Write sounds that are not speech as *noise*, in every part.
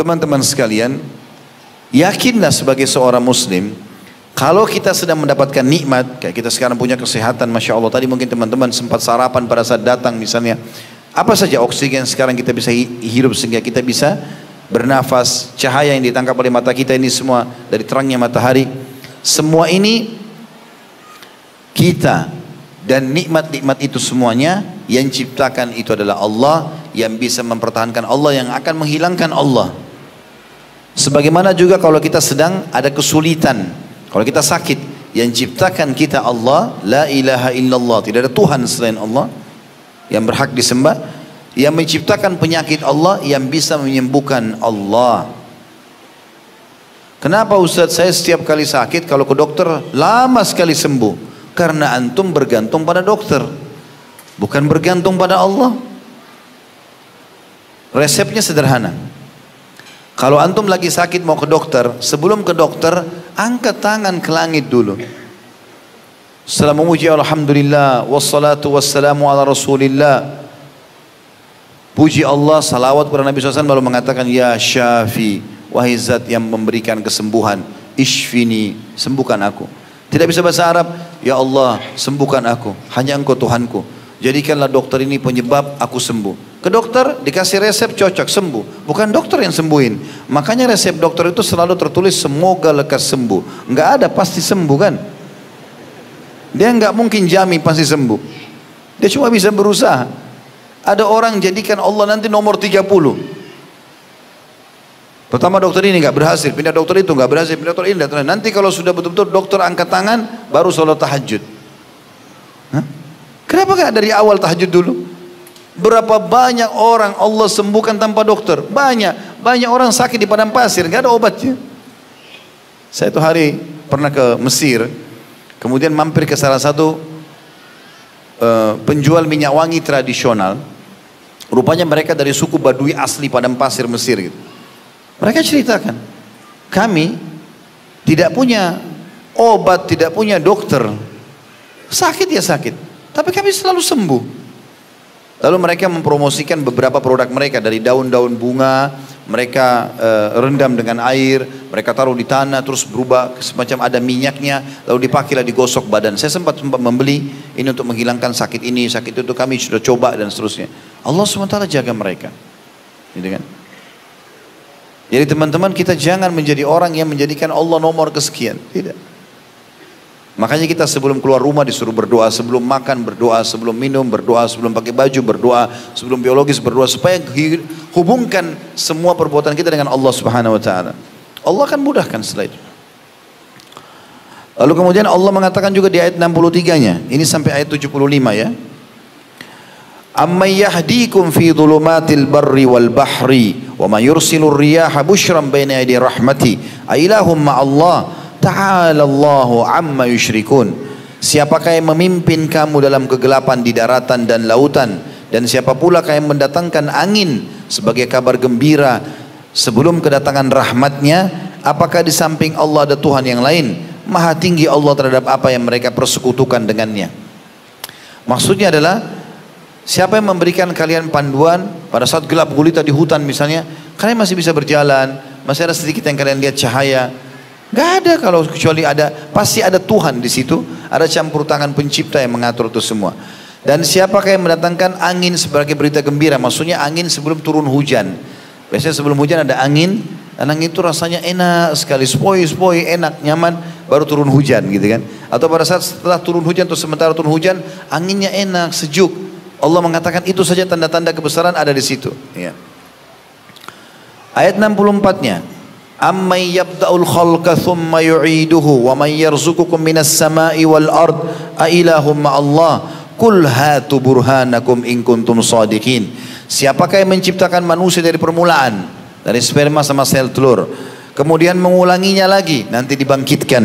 teman-teman sekalian, yakinlah sebagai seorang muslim, kalau kita sedang mendapatkan nikmat, kayak kita sekarang punya kesehatan, Masya Allah. Tadi mungkin teman-teman sempat sarapan pada saat datang misalnya. Apa saja oksigen sekarang kita bisa hidup sehingga kita bisa bernafas. Cahaya yang ditangkap oleh mata kita ini semua dari terangnya matahari. Semua ini kita dan nikmat-nikmat itu semuanya yang ciptakan itu adalah Allah yang bisa mempertahankan Allah yang akan menghilangkan Allah. Sebagaimana juga kalau kita sedang ada kesulitan, kalau kita sakit, yang ciptakan kita Allah, la ilaha illallah, tidak ada Tuhan selain Allah yang berhak disembah, yang menciptakan penyakit Allah yang bisa menyembuhkan Allah. Kenapa Ustaz saya setiap kali sakit kalau ke dokter lama sekali sembuh? Karena antum bergantung pada dokter. Bukan bergantung pada Allah. Resepnya sederhana. Kalau antum lagi sakit mau ke dokter, sebelum ke dokter, angkat tangan ke langit dulu. Setelah memuji Alhamdulillah, wassalatu wassalamu ala rasulillah. Puji Allah, salawat kepada Nabi SAW lalu mengatakan, Ya Syafi, wahai zat yang memberikan kesembuhan, ishfini, sembuhkan aku. Tidak bisa bahasa Arab, Ya Allah sembuhkan aku, hanya engkau Tuhanku. Jadikanlah dokter ini penyebab aku sembuh. Ke dokter dikasih resep cocok sembuh. Bukan dokter yang sembuhin. Makanya resep dokter itu selalu tertulis semoga lekas sembuh. Enggak ada pasti sembuh kan? Dia enggak mungkin jamin pasti sembuh. Dia cuma bisa berusaha. Ada orang jadikan Allah nanti nomor 30. Pertama dokter ini nggak berhasil, pindah dokter itu nggak berhasil, pindah dokter ini, dokter Nanti kalau sudah betul-betul dokter angkat tangan, baru sholat tahajud. Hah? Kenapa nggak dari awal tahajud dulu? Berapa banyak orang Allah sembuhkan tanpa dokter? Banyak, banyak orang sakit di padang pasir, nggak ada obatnya. Saya itu hari pernah ke Mesir, kemudian mampir ke salah satu uh, penjual minyak wangi tradisional. Rupanya mereka dari suku Badui asli padang pasir Mesir gitu. Mereka ceritakan, kami tidak punya obat, tidak punya dokter. Sakit ya sakit, tapi kami selalu sembuh. Lalu mereka mempromosikan beberapa produk mereka dari daun-daun bunga, mereka uh, rendam dengan air, mereka taruh di tanah terus berubah semacam ada minyaknya, lalu dipakailah digosok badan. Saya sempat sempat membeli ini untuk menghilangkan sakit ini, sakit itu kami sudah coba dan seterusnya. Allah SWT jaga mereka. Gitu kan? Jadi teman-teman kita jangan menjadi orang yang menjadikan Allah nomor kesekian. Tidak. Makanya kita sebelum keluar rumah disuruh berdoa, sebelum makan berdoa, sebelum minum berdoa, sebelum pakai baju berdoa, sebelum biologis berdoa supaya hubungkan semua perbuatan kita dengan Allah Subhanahu wa taala. Allah akan mudahkan setelah itu. Lalu kemudian Allah mengatakan juga di ayat 63-nya. Ini sampai ayat 75 ya. Amma yahdikum fi dhulumatil barri wal bahri wa ma yursilur riyaha bushran yadi rahmati ailahum Allah ta'ala amma yusyrikun Siapakah yang memimpin kamu dalam kegelapan di daratan dan lautan? Dan siapa pula yang mendatangkan angin sebagai kabar gembira sebelum kedatangan rahmatnya? Apakah di samping Allah ada Tuhan yang lain? Maha tinggi Allah terhadap apa yang mereka persekutukan dengannya. Maksudnya adalah Siapa yang memberikan kalian panduan pada saat gelap gulita di hutan misalnya, kalian masih bisa berjalan, masih ada sedikit yang kalian lihat cahaya. Gak ada kalau kecuali ada, pasti ada Tuhan di situ, ada campur tangan pencipta yang mengatur itu semua. Dan siapakah yang mendatangkan angin sebagai berita gembira? Maksudnya angin sebelum turun hujan. Biasanya sebelum hujan ada angin, dan angin itu rasanya enak sekali, sepoi-sepoi, enak, nyaman, baru turun hujan gitu kan. Atau pada saat setelah turun hujan atau sementara turun hujan, anginnya enak, sejuk. Allah mengatakan itu saja tanda-tanda kebesaran ada di situ. Ya. Ayat 64-nya. Ammay yabda'ul khalqa thumma yu'iduhu wa man yarzuqukum minas sama'i wal ard a ilahum Allah kul hatu burhanakum in kuntum sadiqin. Siapakah yang menciptakan manusia dari permulaan dari sperma sama sel telur kemudian mengulanginya lagi nanti dibangkitkan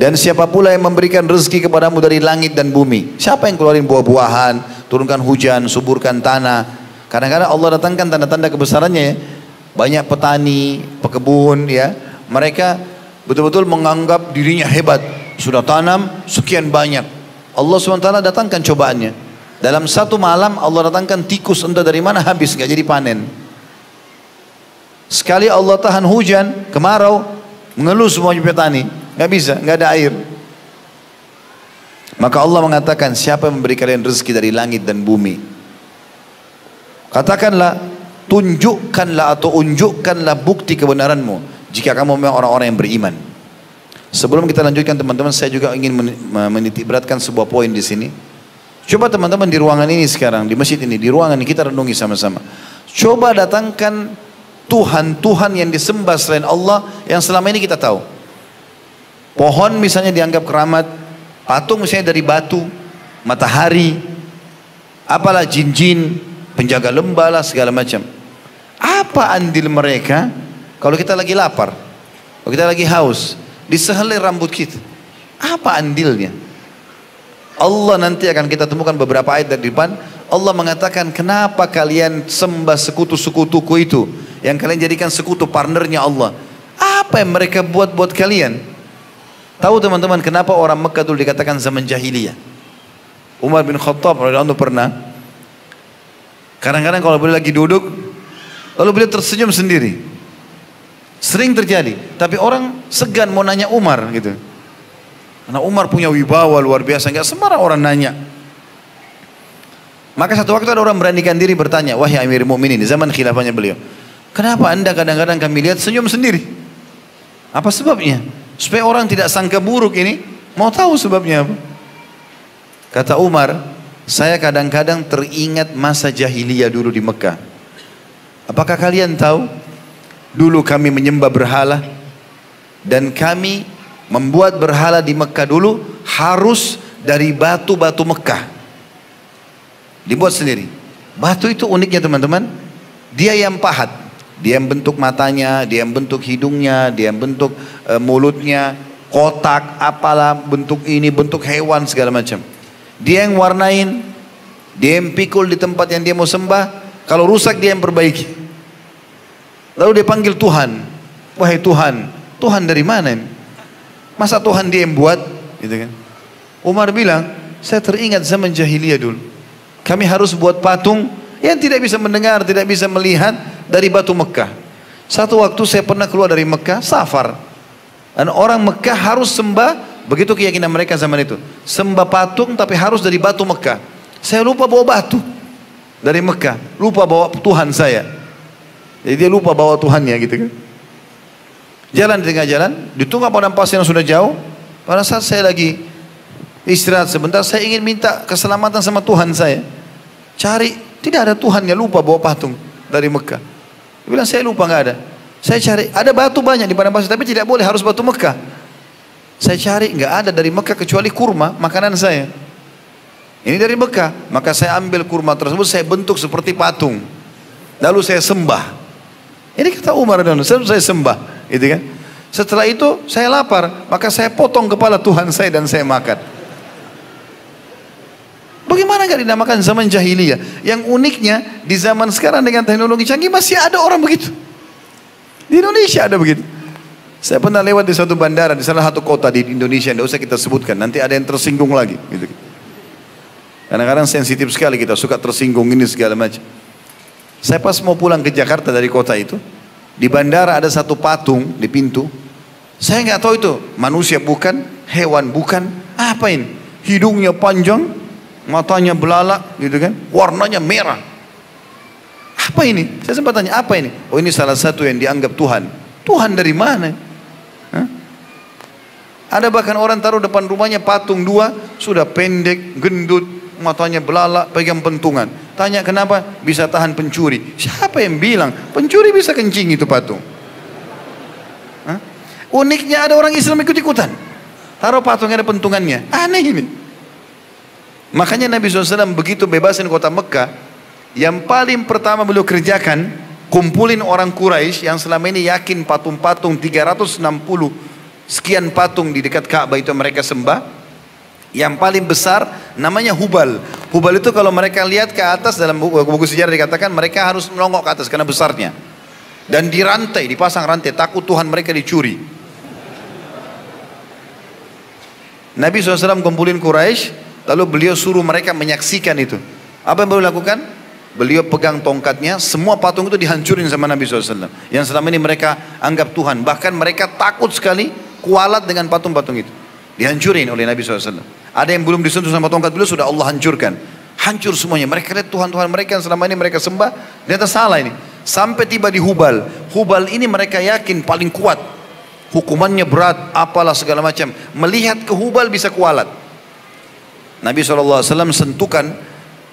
dan siapa pula yang memberikan rezeki kepadamu dari langit dan bumi? Siapa yang keluarin buah-buahan, turunkan hujan, suburkan tanah? Kadang-kadang Allah datangkan tanda-tanda kebesarannya ya. Banyak petani, pekebun ya. Mereka betul-betul menganggap dirinya hebat. Sudah tanam sekian banyak. Allah SWT datangkan cobaannya. Dalam satu malam Allah datangkan tikus entah dari mana habis nggak jadi panen. Sekali Allah tahan hujan, kemarau, mengeluh semuanya petani. Nggak bisa, nggak ada air. Maka Allah mengatakan, siapa yang memberi kalian rezeki dari langit dan bumi? Katakanlah, tunjukkanlah atau unjukkanlah bukti kebenaranmu. Jika kamu memang orang-orang yang beriman. Sebelum kita lanjutkan teman-teman, saya juga ingin menitik beratkan sebuah poin di sini. Coba teman-teman di ruangan ini sekarang, di masjid ini, di ruangan ini kita renungi sama-sama. Coba datangkan Tuhan-Tuhan yang disembah selain Allah yang selama ini kita tahu. Pohon misalnya dianggap keramat, patung misalnya dari batu, matahari, apalah jin-jin, penjaga lembah lah segala macam. Apa andil mereka kalau kita lagi lapar, kalau kita lagi haus, disehelai rambut kita? Apa andilnya? Allah nanti akan kita temukan beberapa ayat dari depan. Allah mengatakan, kenapa kalian sembah sekutu-sekutuku itu? Yang kalian jadikan sekutu partnernya Allah. Apa yang mereka buat buat kalian? Tahu teman-teman kenapa orang Mekah dulu dikatakan zaman jahiliyah? Umar bin Khattab pernah kadang-kadang kalau beliau lagi duduk lalu beliau tersenyum sendiri. Sering terjadi, tapi orang segan mau nanya Umar gitu. Karena Umar punya wibawa luar biasa, nggak sembarang orang nanya. Maka satu waktu ada orang beranikan diri bertanya, wahai Amir Mu'minin, zaman khilafahnya beliau, kenapa anda kadang-kadang kami lihat senyum sendiri? Apa sebabnya? Supaya orang tidak sangka buruk ini, mau tahu sebabnya apa? Kata Umar, saya kadang-kadang teringat masa jahiliyah dulu di Mekah. Apakah kalian tahu? Dulu kami menyembah berhala dan kami membuat berhala di Mekah dulu harus dari batu-batu Mekah. Dibuat sendiri. Batu itu uniknya teman-teman. Dia yang pahat. Dia yang bentuk matanya, dia yang bentuk hidungnya, dia yang bentuk e, mulutnya, kotak, apalah bentuk ini, bentuk hewan segala macam. Dia yang warnain, dia yang pikul di tempat yang dia mau sembah. Kalau rusak dia yang perbaiki. Lalu dia panggil Tuhan. Wahai Tuhan, Tuhan dari mana? Masa Tuhan dia yang buat? Gitu kan. Umar bilang, saya teringat zaman jahiliyah dulu. Kami harus buat patung yang tidak bisa mendengar, tidak bisa melihat dari batu Mekah. Satu waktu saya pernah keluar dari Mekah, safar. Dan orang Mekah harus sembah, begitu keyakinan mereka zaman itu. Sembah patung tapi harus dari batu Mekah. Saya lupa bawa batu dari Mekah. Lupa bawa Tuhan saya. Jadi dia lupa bawa Tuhannya gitu kan. Jalan di tengah jalan, di tengah padang pasir yang sudah jauh. Pada saat saya lagi istirahat sebentar, saya ingin minta keselamatan sama Tuhan saya. Cari, tidak ada Tuhan yang lupa bawa patung dari Mekah. Dia bilang, saya lupa nggak ada. Saya cari, ada batu banyak di padang pasir, tapi tidak boleh harus batu Mekah. Saya cari, nggak ada dari Mekah kecuali kurma, makanan saya. Ini dari Mekah, maka saya ambil kurma tersebut, saya bentuk seperti patung. Lalu saya sembah. Ini kata Umar dan saya sembah. Gitu kan? Setelah itu saya lapar, maka saya potong kepala Tuhan *laughs* saya dan saya makan. Bagaimana gak dinamakan zaman jahiliyah? Yang uniknya di zaman sekarang dengan teknologi canggih masih ada orang begitu. Di Indonesia ada begitu. Saya pernah lewat di suatu bandara di salah satu kota di Indonesia, tidak usah kita sebutkan, nanti ada yang tersinggung lagi. Gitu. Kadang-kadang sensitif sekali kita suka tersinggung ini segala macam. Saya pas mau pulang ke Jakarta dari kota itu, di bandara ada satu patung di pintu. Saya nggak tahu itu manusia bukan, hewan bukan, apa ini? Hidungnya panjang, matanya belalak, gitu kan? Warnanya merah. Apa ini? Saya sempat tanya, apa ini? Oh ini salah satu yang dianggap Tuhan. Tuhan dari mana? Ada bahkan orang taruh depan rumahnya patung dua, sudah pendek, gendut, matanya belalak, pegang pentungan. Tanya kenapa bisa tahan pencuri. Siapa yang bilang pencuri bisa kencing itu patung? Hah? Uniknya ada orang Islam ikut-ikutan. Taruh patung ada pentungannya. Aneh ini. Makanya Nabi SAW begitu bebasin kota Mekah. Yang paling pertama beliau kerjakan. Kumpulin orang Quraisy yang selama ini yakin patung-patung 360 sekian patung di dekat Ka'bah itu mereka sembah yang paling besar namanya Hubal. Hubal itu kalau mereka lihat ke atas dalam buku-buku sejarah dikatakan mereka harus melongok ke atas karena besarnya. Dan dirantai, dipasang rantai, takut Tuhan mereka dicuri. Nabi SAW kumpulin Quraisy, lalu beliau suruh mereka menyaksikan itu. Apa yang beliau lakukan? beliau pegang tongkatnya, semua patung itu dihancurin sama Nabi SAW. Yang selama ini mereka anggap Tuhan. Bahkan mereka takut sekali kualat dengan patung-patung itu. Dihancurin oleh Nabi SAW. Ada yang belum disentuh sama tongkat beliau sudah Allah hancurkan. Hancur semuanya. Mereka lihat Tuhan-Tuhan mereka yang selama ini mereka sembah. Ternyata salah ini. Sampai tiba di Hubal. Hubal ini mereka yakin paling kuat. Hukumannya berat, apalah segala macam. Melihat ke Hubal bisa kualat. Nabi SAW sentuhkan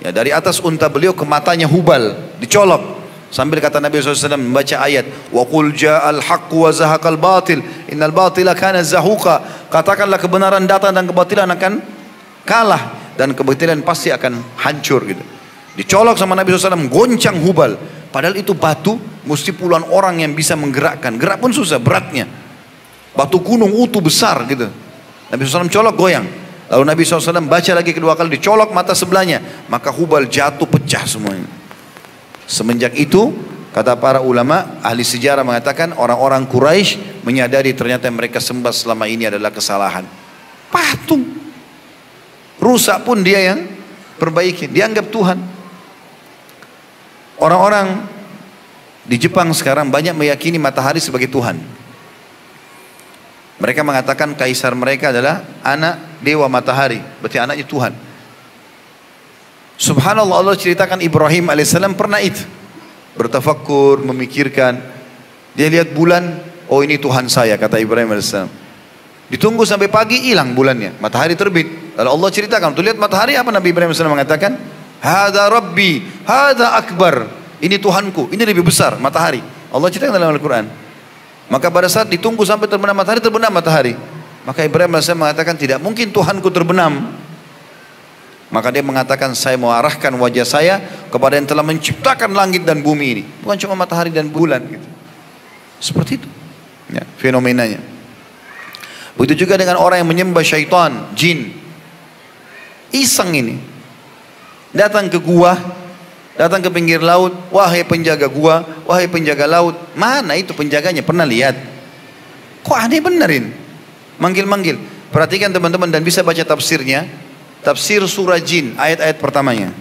ya dari atas unta beliau ke matanya Hubal. Dicolok. Sambil kata Nabi SAW membaca ayat wa qul ja'al haqq wa zahaqal batil innal batila kana zahuqa. Katakanlah kebenaran datang dan kebatilan akan kalah dan kebatilan pasti akan hancur gitu. Dicolok sama Nabi SAW goncang hubal. Padahal itu batu mesti puluhan orang yang bisa menggerakkan. Gerak pun susah beratnya. Batu gunung utuh besar gitu. Nabi SAW colok goyang. Lalu Nabi SAW baca lagi kedua kali dicolok mata sebelahnya. Maka hubal jatuh pecah semuanya Semenjak itu kata para ulama ahli sejarah mengatakan orang-orang Quraisy menyadari ternyata mereka sembah selama ini adalah kesalahan. Patung. Rusak pun dia yang perbaiki. Dianggap Tuhan. Orang-orang di Jepang sekarang banyak meyakini matahari sebagai Tuhan. Mereka mengatakan kaisar mereka adalah anak dewa matahari. Berarti anaknya Tuhan. Subhanallah Allah ceritakan Ibrahim alaihissalam pernah itu. Bertafakkur, memikirkan. Dia lihat bulan, oh ini Tuhan saya kata Ibrahim alaihissalam. Ditunggu sampai pagi hilang bulannya, matahari terbit. Lalu Allah ceritakan, tuh lihat matahari apa Nabi Ibrahim alaihissalam mengatakan? Hada Rabbi, hada Akbar. Ini Tuhanku, ini lebih besar matahari. Allah ceritakan dalam Al-Quran. Maka pada saat ditunggu sampai terbenam matahari, terbenam matahari. Maka Ibrahim AS mengatakan tidak mungkin Tuhanku terbenam. Maka dia mengatakan saya mau arahkan wajah saya kepada yang telah menciptakan langit dan bumi ini. Bukan cuma matahari dan bulan gitu. Seperti itu. Ya, fenomenanya. Begitu juga dengan orang yang menyembah syaitan, jin. Iseng ini. Datang ke gua, datang ke pinggir laut, wahai penjaga gua, wahai penjaga laut. Mana itu penjaganya? Pernah lihat? Kok aneh benerin? Manggil-manggil. Perhatikan teman-teman dan bisa baca tafsirnya. Tafsir surah jin ayat-ayat pertamanya.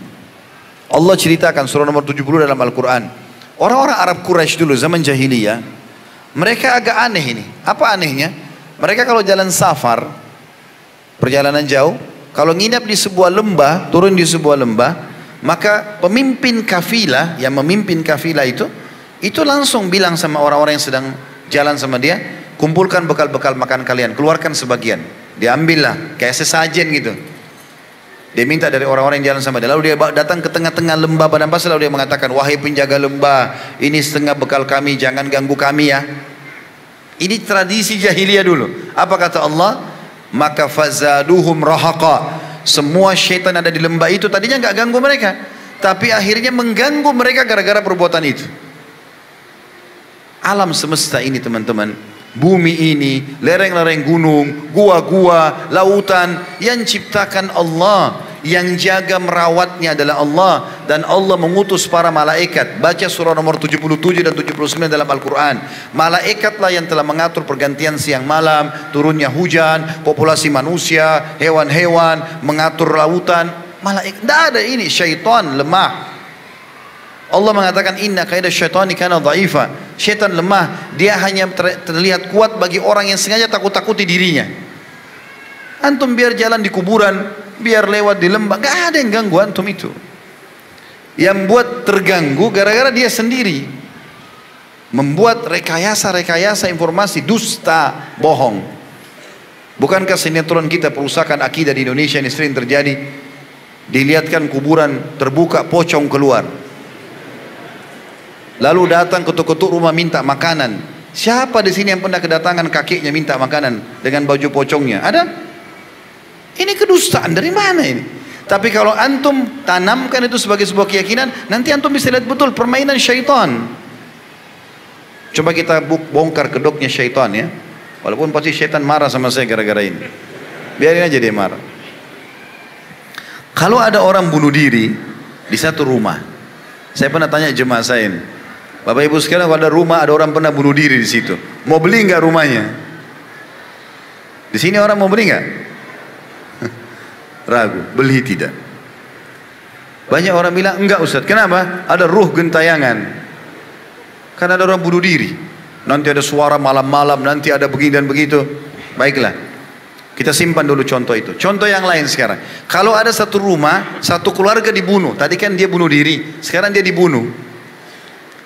Allah ceritakan surah nomor 70 dalam Al-Quran. Orang-orang Arab Quraisy dulu zaman jahiliyah, mereka agak aneh ini. Apa anehnya? Mereka kalau jalan safar, perjalanan jauh, kalau nginap di sebuah lembah, turun di sebuah lembah, maka pemimpin kafilah yang memimpin kafilah itu, itu langsung bilang sama orang-orang yang sedang jalan sama dia, kumpulkan bekal-bekal makan kalian, keluarkan sebagian. Diambillah, kayak sesajen gitu. Dia minta dari orang-orang yang jalan sama dia. Lalu dia datang ke tengah-tengah lembah padang pasir. Lalu dia mengatakan, wahai penjaga lembah, ini setengah bekal kami, jangan ganggu kami ya. Ini tradisi jahiliyah dulu. Apa kata Allah? Maka fazaduhum rahaqa. Semua syaitan ada di lembah itu tadinya nggak ganggu mereka. Tapi akhirnya mengganggu mereka gara-gara perbuatan itu. Alam semesta ini teman-teman bumi ini, lereng-lereng gunung, gua-gua, lautan yang ciptakan Allah yang jaga merawatnya adalah Allah. Dan Allah mengutus para malaikat. Baca surah nomor 77 dan 79 dalam Al-Quran. Malaikatlah yang telah mengatur pergantian siang malam turunnya hujan populasi manusia hewan-hewan mengatur lautan. Malaikat tidak ada ini syaitan lemah. Allah mengatakan inna kaidah syaitani kana dhaifa. Syaitan lemah, dia hanya terlihat kuat bagi orang yang sengaja takut-takuti dirinya. Antum biar jalan di kuburan, biar lewat di lembah, gak ada yang ganggu antum itu. Yang buat terganggu gara-gara dia sendiri. Membuat rekayasa-rekayasa informasi dusta, bohong. Bukankah sinetron kita perusakan akidah di Indonesia ini sering terjadi? Dilihatkan kuburan terbuka, pocong keluar. Lalu datang ketuk-ketuk rumah minta makanan. Siapa di sini yang pernah kedatangan kakeknya minta makanan dengan baju pocongnya? Ada? Ini kedustaan dari mana ini? Tapi kalau antum tanamkan itu sebagai sebuah keyakinan, nanti antum bisa lihat betul permainan syaitan. Coba kita bongkar kedoknya syaitan ya. Walaupun pasti syaitan marah sama saya gara-gara ini. Biarin aja dia marah. Kalau ada orang bunuh diri di satu rumah, saya pernah tanya jemaah saya ini, Bapak Ibu sekarang kalau ada rumah ada orang pernah bunuh diri di situ, mau beli nggak rumahnya? Di sini orang mau beli nggak? *laughs* ragu, beli tidak. Banyak orang bilang enggak Ustaz. Kenapa? Ada ruh gentayangan. Karena ada orang bunuh diri. Nanti ada suara malam-malam, nanti ada begini dan begitu. Baiklah. Kita simpan dulu contoh itu. Contoh yang lain sekarang. Kalau ada satu rumah, satu keluarga dibunuh. Tadi kan dia bunuh diri, sekarang dia dibunuh.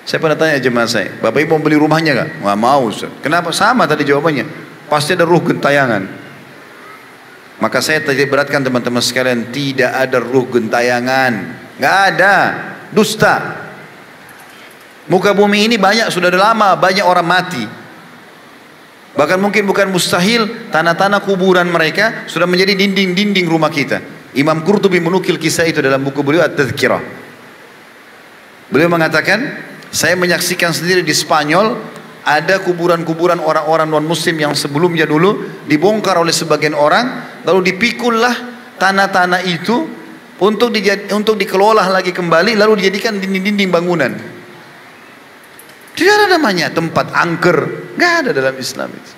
Saya pernah tanya jemaah saya, Bapak Ibu mau beli rumahnya gak? Nggak mau Ustaz. Kenapa? Sama tadi jawabannya. Pasti ada ruh gentayangan. Maka saya tadi beratkan teman-teman sekalian, tidak ada ruh gentayangan. Nggak ada. Dusta. Muka bumi ini banyak, sudah ada lama, banyak orang mati. Bahkan mungkin bukan mustahil tanah-tanah kuburan mereka sudah menjadi dinding-dinding rumah kita. Imam Qurtubi menukil kisah itu dalam buku beliau At-Tadhkirah. Beliau mengatakan, saya menyaksikan sendiri di Spanyol ada kuburan-kuburan orang-orang non muslim yang sebelumnya dulu dibongkar oleh sebagian orang lalu dipikullah tanah-tanah itu untuk dijad, untuk dikelola lagi kembali lalu dijadikan dinding-dinding bangunan. Tidak ada namanya tempat angker, nggak ada dalam Islam itu.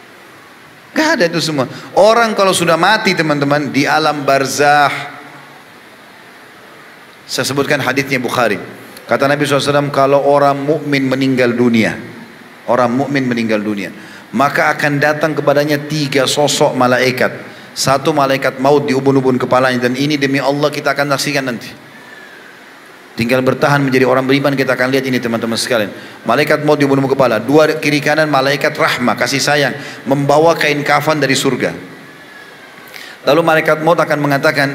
Nggak ada itu semua. Orang kalau sudah mati teman-teman di alam barzah. Saya sebutkan hadisnya Bukhari. Kata Nabi SAW kalau orang mukmin meninggal dunia, orang mukmin meninggal dunia, maka akan datang kepadanya tiga sosok malaikat. Satu malaikat maut di ubun-ubun kepalanya dan ini demi Allah kita akan saksikan nanti. Tinggal bertahan menjadi orang beriman kita akan lihat ini teman-teman sekalian. Malaikat maut di bunuh kepala, dua kiri kanan malaikat rahmah kasih sayang membawa kain kafan dari surga. Lalu malaikat maut akan mengatakan,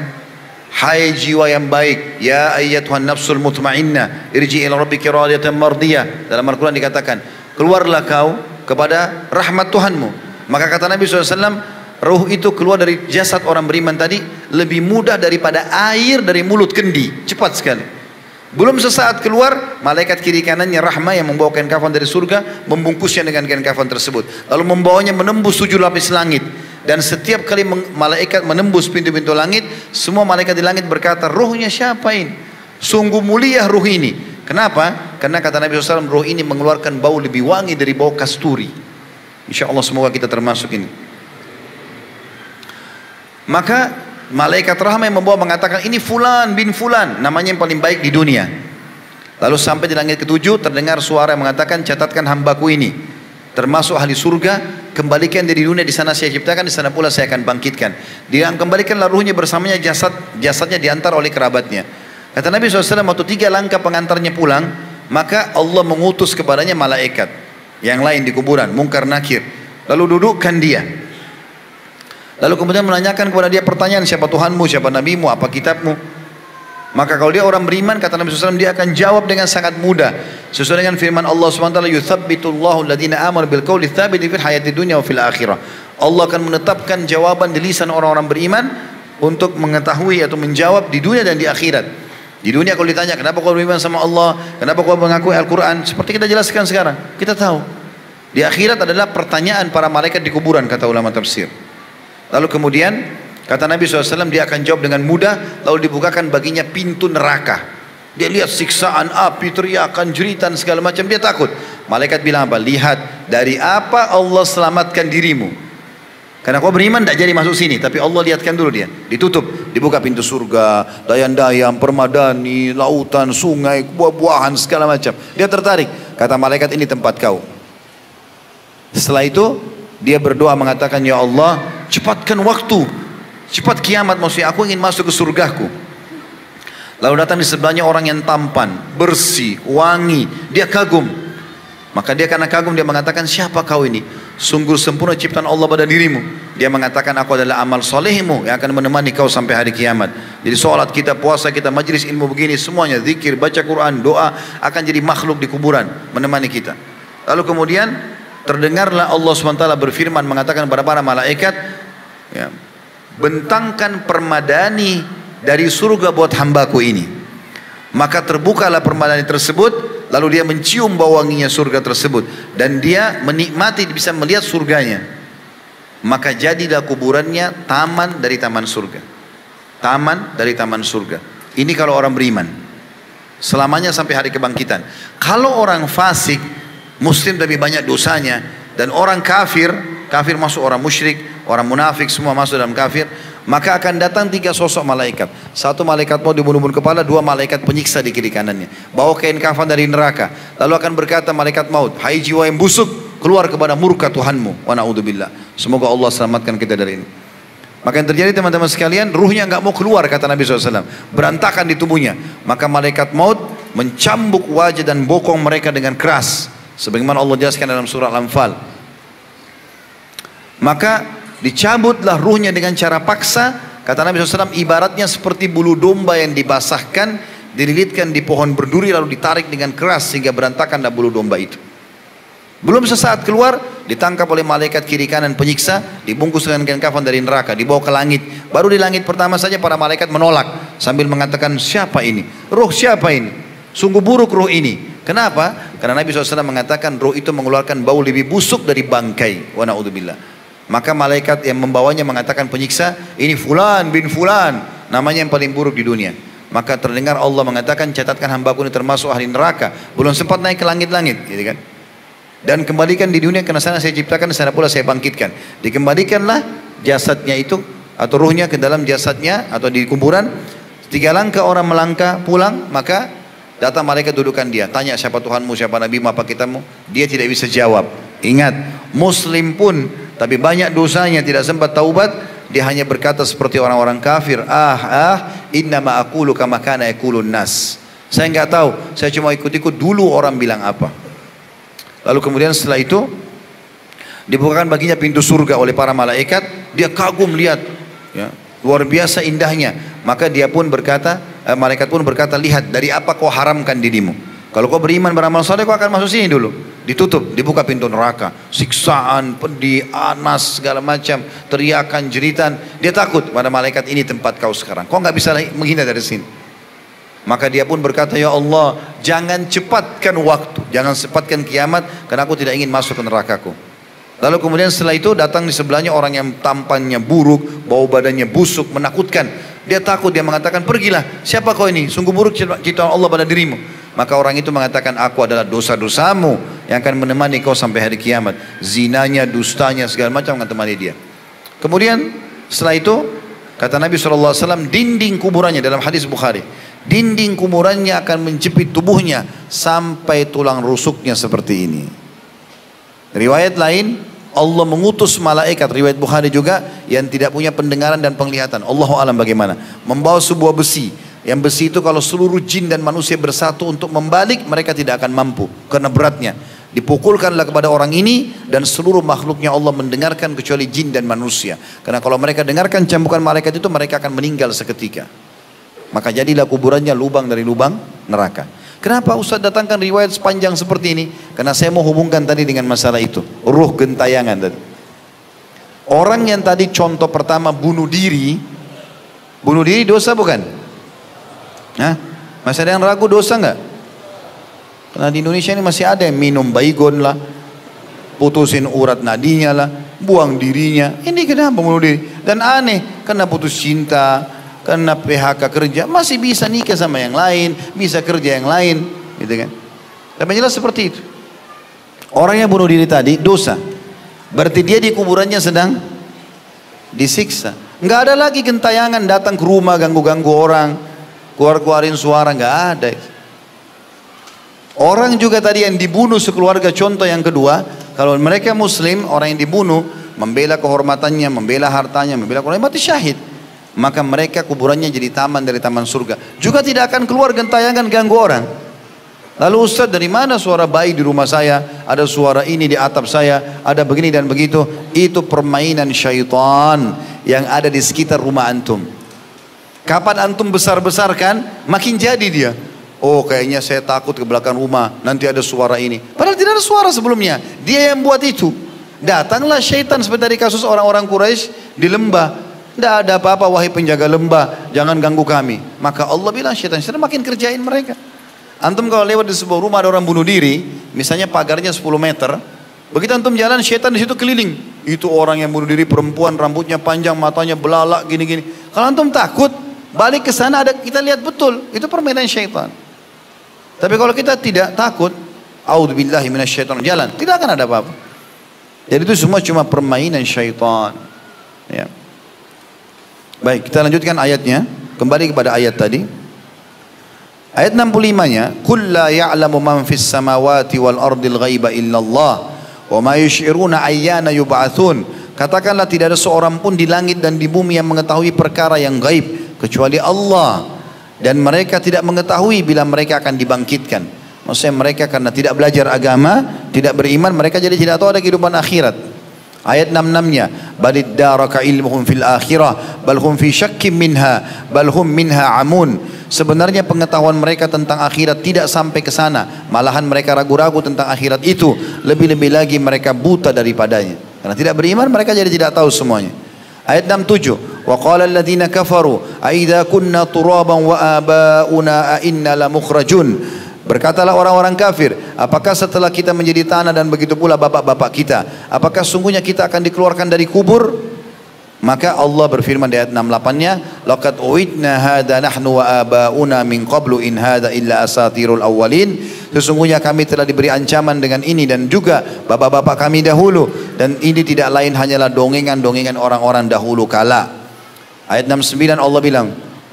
Hai jiwa yang baik, ya ayyatuhan nafsul mutmainnah, irji ila rabbika radiyatan mardiyah. Dalam Al-Qur'an dikatakan, keluarlah kau kepada rahmat Tuhanmu. Maka kata Nabi SAW, ruh itu keluar dari jasad orang beriman tadi lebih mudah daripada air dari mulut kendi. Cepat sekali. Belum sesaat keluar, malaikat kiri kanannya rahmah yang membawa kain kafan dari surga, membungkusnya dengan kain kafan tersebut. Lalu membawanya menembus tujuh lapis langit. Dan setiap kali malaikat menembus pintu-pintu langit, semua malaikat di langit berkata, ruhnya siapa ini? Sungguh mulia ruh ini. Kenapa? Karena kata Nabi SAW, ruh ini mengeluarkan bau lebih wangi dari bau kasturi. Insya Allah semoga kita termasuk ini. Maka Malaikat rahmat yang membawa mengatakan ini fulan bin fulan, namanya yang paling baik di dunia. Lalu sampai di langit ketujuh terdengar suara yang mengatakan catatkan hambaku ini. Termasuk ahli surga, kembalikan dari dunia di sana saya ciptakan, di sana pula saya akan bangkitkan. Dia kembalikanlah ruhnya bersamanya jasad, jasadnya diantar oleh kerabatnya. Kata Nabi SAW waktu tiga langkah pengantarnya pulang, maka Allah mengutus kepadanya malaikat yang lain di kuburan, mungkar nakir. Lalu dudukkan dia. Lalu kemudian menanyakan kepada dia pertanyaan siapa Tuhanmu, siapa Nabimu, apa kitabmu. Maka kalau dia orang beriman kata Nabi SAW dia akan jawab dengan sangat mudah sesuai dengan firman Allah SWT yuthabbitullahu alladhina amanu bil qawli thabiti fil hayati dunya wa fil akhirah. Allah akan menetapkan jawaban di lisan orang-orang beriman untuk mengetahui atau menjawab di dunia dan di akhirat. Di dunia kalau ditanya kenapa kau beriman sama Allah, kenapa kau mengakui Al-Quran, seperti kita jelaskan sekarang, kita tahu. Di akhirat adalah pertanyaan para malaikat di kuburan kata ulama tafsir. Lalu kemudian kata Nabi SAW dia akan jawab dengan mudah lalu dibukakan baginya pintu neraka. Dia lihat siksaan api, teriakan, jeritan segala macam dia takut. Malaikat bilang apa? Lihat dari apa Allah selamatkan dirimu. Karena kau beriman tidak jadi masuk sini, tapi Allah lihatkan dulu dia. Ditutup, dibuka pintu surga, dayang-dayang, permadani, lautan, sungai, buah-buahan segala macam. Dia tertarik. Kata malaikat ini tempat kau. Setelah itu dia berdoa mengatakan ya Allah cepatkan waktu. Cepat kiamat maksudnya aku ingin masuk ke surgaku. Lalu datang di sebelahnya orang yang tampan bersih wangi. Dia kagum. Maka dia karena kagum dia mengatakan siapa kau ini? Sungguh sempurna ciptaan Allah pada dirimu. Dia mengatakan aku adalah amal solehmu yang akan menemani kau sampai hari kiamat. Jadi sholat kita puasa kita majlis ilmu begini semuanya zikir baca Quran doa akan jadi makhluk di kuburan menemani kita. Lalu kemudian terdengarlah Allah SWT berfirman mengatakan kepada para malaikat ya, bentangkan permadani dari surga buat hambaku ini. Maka terbukalah permadani tersebut lalu dia mencium bau wanginya surga tersebut dan dia menikmati bisa melihat surganya. Maka jadilah kuburannya taman dari taman surga. Taman dari taman surga. Ini kalau orang beriman. Selamanya sampai hari kebangkitan. Kalau orang fasik Muslim lebih banyak dosanya dan orang kafir, kafir masuk orang musyrik, orang munafik semua masuk dalam kafir. Maka akan datang tiga sosok malaikat. Satu malaikat mau dibunuh-bunuh kepala, dua malaikat penyiksa di kiri kanannya. Bawa kain kafan dari neraka. Lalu akan berkata malaikat maut, hai jiwa yang busuk, keluar kepada murka Tuhanmu. Wa na'udzubillah. Semoga Allah selamatkan kita dari ini. Maka yang terjadi teman-teman sekalian, ruhnya nggak mau keluar kata Nabi SAW. Berantakan di tubuhnya. Maka malaikat maut mencambuk wajah dan bokong mereka dengan keras. Sebagaimana Allah jelaskan dalam surah Al-Anfal. Maka Dicabutlah ruhnya dengan cara paksa. Kata Nabi SAW, ibaratnya seperti bulu domba yang dibasahkan, dililitkan di pohon berduri lalu ditarik dengan keras sehingga berantakan bulu domba itu. Belum sesaat keluar, ditangkap oleh malaikat kiri kanan penyiksa, dibungkus dengan kain kafan dari neraka, dibawa ke langit. Baru di langit pertama saja para malaikat menolak sambil mengatakan, siapa ini? Roh siapa ini? Sungguh buruk roh ini. Kenapa? Karena Nabi SAW mengatakan roh itu mengeluarkan bau lebih busuk dari bangkai. Wa na'udzubillah. Maka malaikat yang membawanya mengatakan penyiksa, ini fulan bin fulan, namanya yang paling buruk di dunia. Maka terdengar Allah mengatakan, catatkan hambaku ini termasuk ahli neraka. Belum sempat naik ke langit-langit, gitu kan. Dan kembalikan di dunia karena sana saya ciptakan, sana pula saya bangkitkan. Dikembalikanlah jasadnya itu atau ruhnya ke dalam jasadnya atau di kuburan. Tiga langkah orang melangkah pulang, maka datang malaikat dudukan dia. Tanya siapa Tuhanmu, siapa Nabimu, apa kitamu. Dia tidak bisa jawab. Ingat, Muslim pun tapi banyak dosanya tidak sempat taubat, dia hanya berkata seperti orang-orang kafir, ah ah, inna ma aqulu kama nas. Saya enggak tahu, saya cuma ikut-ikut dulu orang bilang apa. Lalu kemudian setelah itu dibukakan baginya pintu surga oleh para malaikat, dia kagum lihat ya, luar biasa indahnya. Maka dia pun berkata, eh, malaikat pun berkata, lihat dari apa kau haramkan dirimu. Kalau kau beriman beramal soleh, kau akan masuk sini dulu. Ditutup, dibuka pintu neraka. Siksaan, pedih, anas, segala macam. Teriakan, jeritan. Dia takut pada malaikat ini tempat kau sekarang. Kau nggak bisa menghindar dari sini. Maka dia pun berkata, Ya Allah, jangan cepatkan waktu. Jangan cepatkan kiamat, karena aku tidak ingin masuk ke nerakaku. Lalu kemudian setelah itu datang di sebelahnya orang yang tampannya buruk, bau badannya busuk, menakutkan. Dia takut, dia mengatakan, pergilah. Siapa kau ini? Sungguh buruk ciptaan Allah pada dirimu. Maka orang itu mengatakan aku adalah dosa-dosamu yang akan menemani kau sampai hari kiamat. Zinanya, dustanya, segala macam akan temani dia. Kemudian setelah itu kata Nabi SAW dinding kuburannya dalam hadis Bukhari. Dinding kuburannya akan menjepit tubuhnya sampai tulang rusuknya seperti ini. Riwayat lain Allah mengutus malaikat riwayat Bukhari juga yang tidak punya pendengaran dan penglihatan. Allah alam bagaimana? Membawa sebuah besi yang besi itu kalau seluruh jin dan manusia bersatu untuk membalik mereka tidak akan mampu karena beratnya. Dipukulkanlah kepada orang ini dan seluruh makhluknya Allah mendengarkan kecuali jin dan manusia. Karena kalau mereka dengarkan cambukan malaikat itu mereka akan meninggal seketika. Maka jadilah kuburannya lubang dari lubang neraka. Kenapa Ustaz datangkan riwayat sepanjang seperti ini? Karena saya mau hubungkan tadi dengan masalah itu. Ruh gentayangan tadi. Orang yang tadi contoh pertama bunuh diri. Bunuh diri dosa bukan? Hah? Masih ada yang ragu dosa nggak? Karena di Indonesia ini masih ada yang minum baygon lah, putusin urat nadinya lah, buang dirinya. Ini kenapa bunuh diri? Dan aneh, karena putus cinta, karena PHK kerja, masih bisa nikah sama yang lain, bisa kerja yang lain, gitu kan? Tapi jelas seperti itu. Orang yang bunuh diri tadi dosa. Berarti dia di kuburannya sedang disiksa. Enggak ada lagi gentayangan datang ke rumah ganggu-ganggu orang, keluar-keluarin suara nggak ada. Orang juga tadi yang dibunuh sekeluarga contoh yang kedua, kalau mereka muslim, orang yang dibunuh membela kehormatannya, membela hartanya, membela keluarga mati syahid. Maka mereka kuburannya jadi taman dari taman surga. Juga tidak akan keluar gentayangan ganggu orang. Lalu Ustaz dari mana suara bayi di rumah saya? Ada suara ini di atap saya, ada begini dan begitu. Itu permainan syaitan yang ada di sekitar rumah antum. Kapan antum besar-besarkan, makin jadi dia. Oh kayaknya saya takut ke belakang rumah, nanti ada suara ini. Padahal tidak ada suara sebelumnya. Dia yang buat itu. Datanglah syaitan seperti dari kasus orang-orang Quraisy di lembah. Tidak ada apa-apa wahai penjaga lembah, jangan ganggu kami. Maka Allah bilang syaitan, syaitan makin kerjain mereka. Antum kalau lewat di sebuah rumah ada orang bunuh diri, misalnya pagarnya 10 meter, begitu antum jalan syaitan di situ keliling. Itu orang yang bunuh diri perempuan, rambutnya panjang, matanya belalak gini-gini. Kalau antum takut, Balik ke sana ada kita lihat betul, itu permainan syaitan. Tapi kalau kita tidak takut, auzubillahi minasyaitonir jalan, tidak akan ada apa-apa. Jadi itu semua cuma permainan syaitan. Ya. Baik, kita lanjutkan ayatnya. Kembali kepada ayat tadi. Ayat 65-nya, "Qul la ya'lamu man fis samawati wal ardil ghaiba illallah wa ma yusy'iruna ayyana yub'atsun." Katakanlah tidak ada seorang pun di langit dan di bumi yang mengetahui perkara yang gaib kecuali Allah dan mereka tidak mengetahui bila mereka akan dibangkitkan. Maksudnya mereka karena tidak belajar agama, tidak beriman, mereka jadi tidak tahu ada kehidupan akhirat. Ayat 66-nya, balid daraka ilmuhum fil akhirah, bal hum fi syakkim minha, minha amun. Sebenarnya pengetahuan mereka tentang akhirat tidak sampai ke sana, malahan mereka ragu-ragu tentang akhirat itu. Lebih-lebih lagi mereka buta daripadanya. Karena tidak beriman mereka jadi tidak tahu semuanya. Ayat 67, wa qala alladziina kafaru a idza kunna turaban wa abauna a inna lamukhrajun. Berkatalah orang-orang kafir, apakah setelah kita menjadi tanah dan begitu pula bapak-bapak kita, apakah sungguhnya kita akan dikeluarkan dari kubur? Maka Allah berfirman di ayat 68-nya, "Laqad uidna hadza nahnu wa abauna min qablu in hadza illa asatirul awwalin." Sesungguhnya kami telah diberi ancaman dengan ini dan juga bapak-bapak kami dahulu dan ini tidak lain hanyalah dongengan-dongengan orang-orang dahulu kala. Ayat 69 Allah bilang,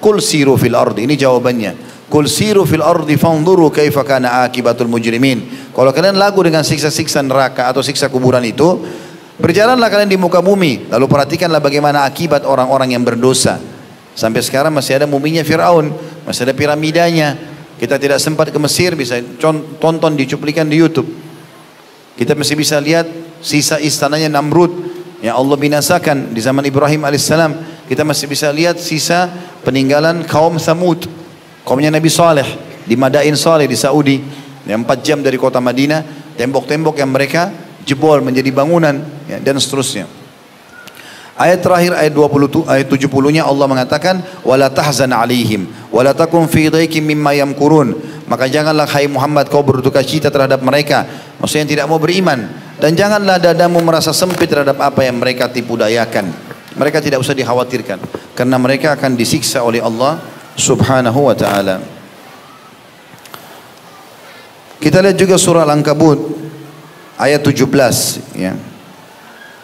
"Qul siru fil ardi." Ini jawabannya. Kul siru fil ardi fanzuru kaifa kana akibatul mujrimin. Kalau kalian lagu dengan siksa-siksa neraka atau siksa kuburan itu, berjalanlah kalian di muka bumi, lalu perhatikanlah bagaimana akibat orang-orang yang berdosa. Sampai sekarang masih ada muminya Firaun, masih ada piramidanya. Kita tidak sempat ke Mesir, bisa tonton di cuplikan di YouTube. Kita masih bisa lihat sisa istananya Namrud yang Allah binasakan di zaman Ibrahim alaihissalam. Kita masih bisa lihat sisa peninggalan kaum Samud Kaumnya Nabi Saleh di Madain Saleh di Saudi. Yang empat jam dari kota Madinah, tembok-tembok yang mereka jebol menjadi bangunan ya, dan seterusnya. Ayat terakhir ayat 20 ayat 70-nya Allah mengatakan wala tahzan alaihim wala takun fi dhaikin mimma yamkurun. Maka janganlah hai Muhammad kau berduka cita terhadap mereka. Maksudnya yang tidak mau beriman. Dan janganlah dadamu merasa sempit terhadap apa yang mereka tipu dayakan. Mereka tidak usah dikhawatirkan. Karena mereka akan disiksa oleh Allah subhanahu wa ta'ala. Kita lihat juga surah Al-Ankabut ayat 17 ya.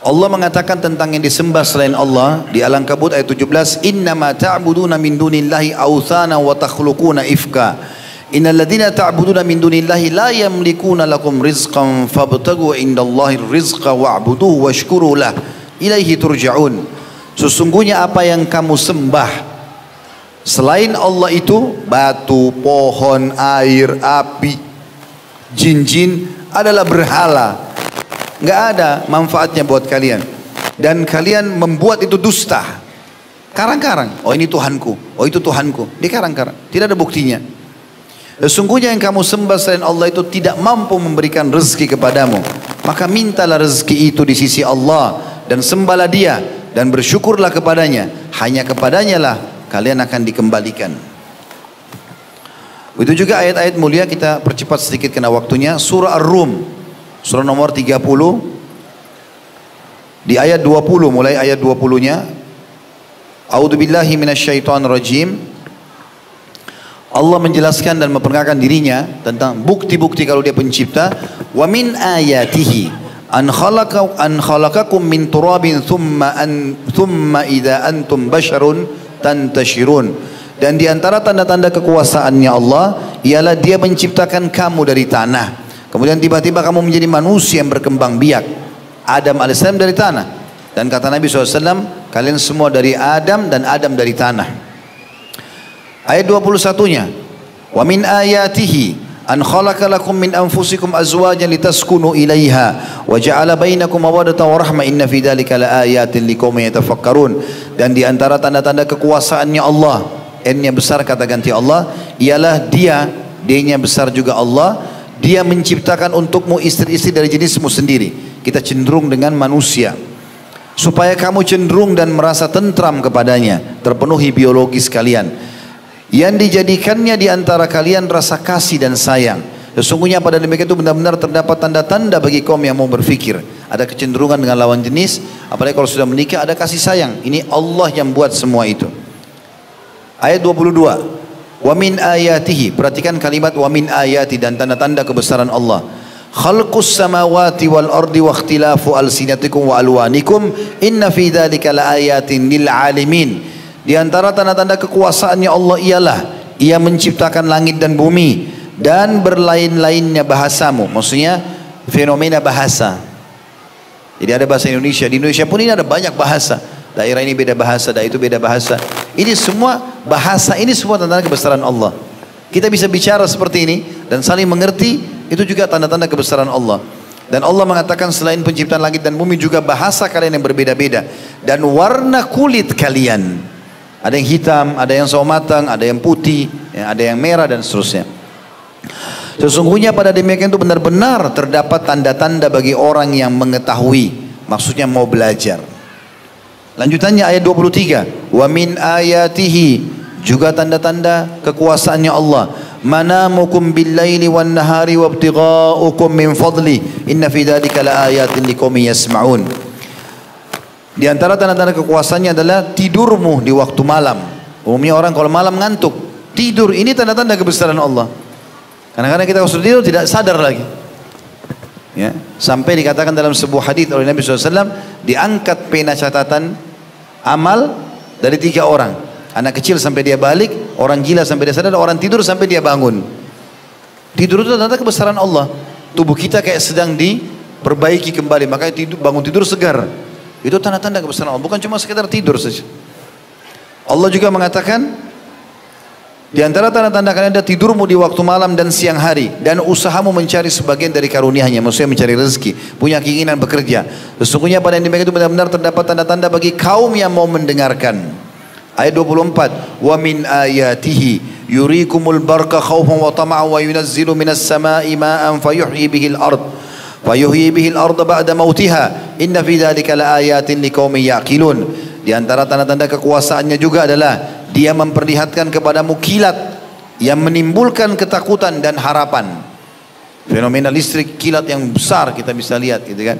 Allah mengatakan tentang yang disembah selain Allah di Al-Ankabut ayat 17 innama ta'buduna min dunillahi awthana wa takhluquna ifka. Innal ladina ta'buduna min dunillahi la yamlikuna lakum rizqan fabtagu indallahi rizqa wa'buduhu washkuru lah. Ilaihi turja'un. Sesungguhnya apa yang kamu sembah Selain Allah itu batu, pohon, air, api, jin-jin adalah berhala. Nggak ada manfaatnya buat kalian. Dan kalian membuat itu dusta. Karang-karang. Oh ini Tuhanku. Oh itu Tuhanku. Di karang-karang. Tidak ada buktinya. Sesungguhnya yang kamu sembah selain Allah itu tidak mampu memberikan rezeki kepadamu. Maka mintalah rezeki itu di sisi Allah. Dan sembahlah dia. Dan bersyukurlah kepadanya. Hanya kepadanya lah kalian akan dikembalikan. Itu juga ayat-ayat mulia kita percepat sedikit kena waktunya. Surah Ar-Rum, surah nomor 30. Di ayat 20, mulai ayat 20-nya. A'udhu billahi minasyaitan rajim. Allah menjelaskan dan memperkenalkan dirinya tentang bukti-bukti kalau dia pencipta. Wa min ayatihi an khalaqa khalaqakum min turabin thumma an thumma idza antum basharun tantashirun dan di antara tanda-tanda kekuasaannya Allah ialah dia menciptakan kamu dari tanah. Kemudian tiba-tiba kamu menjadi manusia yang berkembang biak. Adam alaihissalam dari tanah. Dan kata Nabi SAW kalian semua dari Adam dan Adam dari tanah. Ayat 21 nya wa min ayatihi an khalaqa lakum min anfusikum azwajan litaskunu ilaiha wa ja'ala bainakum mawaddatan wa rahmah inna fi dzalika laayatin liqaumin yatafakkarun. Dan di antara tanda-tanda kekuasaannya Allah N-nya besar kata ganti Allah ialah dia D-nya besar juga Allah. Dia menciptakan untukmu istri-istri dari jenismu sendiri. Kita cenderung dengan manusia. Supaya kamu cenderung dan merasa tentram kepadanya terpenuhi biologis kalian yang dijadikannya di antara kalian rasa kasih dan sayang. Sesungguhnya pada demikian itu benar-benar terdapat tanda-tanda bagi kaum yang mau berfikir. Ada kecenderungan dengan lawan jenis, apalagi kalau sudah menikah ada kasih sayang. Ini Allah yang buat semua itu. Ayat 22. Wa min ayatihi, perhatikan kalimat wa min ayati dan tanda-tanda kebesaran Allah. Khalqus samawati wal ardi wa ikhtilafu alsinatikum wa alwanikum inna fi dzalika laayatin lil alimin Di antara tanda-tanda kekuasaannya Allah ialah ia menciptakan langit dan bumi dan berlain-lainnya bahasamu. Maksudnya fenomena bahasa. Jadi ada bahasa Indonesia. Di Indonesia pun ini ada banyak bahasa. Daerah ini beda bahasa, daerah itu beda bahasa. Ini semua bahasa ini semua tanda-tanda kebesaran Allah. Kita bisa bicara seperti ini dan saling mengerti itu juga tanda-tanda kebesaran Allah. Dan Allah mengatakan selain penciptaan langit dan bumi juga bahasa kalian yang berbeda-beda dan warna kulit kalian. Ada yang hitam, ada yang sawo matang, ada yang putih, ya, ada yang merah dan seterusnya. Sesungguhnya pada demikian itu benar-benar terdapat tanda-tanda bagi orang yang mengetahui. Maksudnya mau belajar. Lanjutannya ayat 23. Wa min ayatihi juga tanda-tanda kekuasaannya Allah. Manamukum bil-laili wan nahari wabtigha'ukum min fadli. Inna fi dzalika laayatin liqaumin yasma'un. Di antara tanda-tanda kekuasaannya adalah tidurmu di waktu malam. Umumnya orang kalau malam ngantuk, tidur ini tanda-tanda kebesaran Allah. Kadang-kadang kita sudah tidur tidak sadar lagi. Ya, sampai dikatakan dalam sebuah hadis oleh Nabi SAW diangkat pena catatan amal dari tiga orang. Anak kecil sampai dia balik, orang gila sampai dia sadar, orang tidur sampai dia bangun. Tidur itu tanda kebesaran Allah. Tubuh kita kayak sedang diperbaiki kembali, makanya tidur, bangun tidur segar. Itu tanda-tanda kebesaran Allah, bukan cuma sekedar tidur saja. Allah juga mengatakan di antara tanda-tanda kalian ada tidurmu di waktu malam dan siang hari dan usahamu mencari sebagian dari karunia-Nya, maksudnya mencari rezeki, punya keinginan bekerja. Sesungguhnya pada yang demikian itu benar-benar terdapat tanda-tanda bagi kaum yang mau mendengarkan. Ayat 24, "Wa min ayatihi yurikumul barqa khaufan wa tama'an wa yunazzilu minas sama'i ma'an fayuhyi bihil ard." Fayuhyi bihil ard ba'da mautiha. Inna fi dzalika laayatin liqaumin yaqilun. Di antara tanda-tanda kekuasaannya juga adalah dia memperlihatkan kepadamu kilat yang menimbulkan ketakutan dan harapan. Fenomena listrik kilat yang besar kita bisa lihat gitu kan.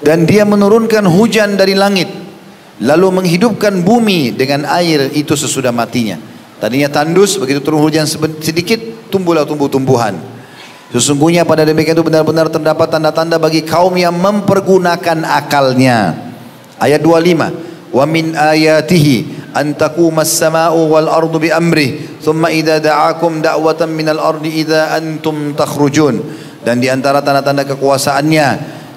Dan dia menurunkan hujan dari langit lalu menghidupkan bumi dengan air itu sesudah matinya. Tadinya tandus begitu turun hujan sedikit tumbuhlah tumbuh-tumbuhan. Sesungguhnya pada demikian itu benar-benar terdapat tanda-tanda bagi kaum yang mempergunakan akalnya. Ayat 25. Wa min ayatihi an taquma sama'u wal ardu bi amrih thumma idza da'akum da'watan minal ardi idza antum takhrujun. Dan di antara tanda-tanda kekuasaannya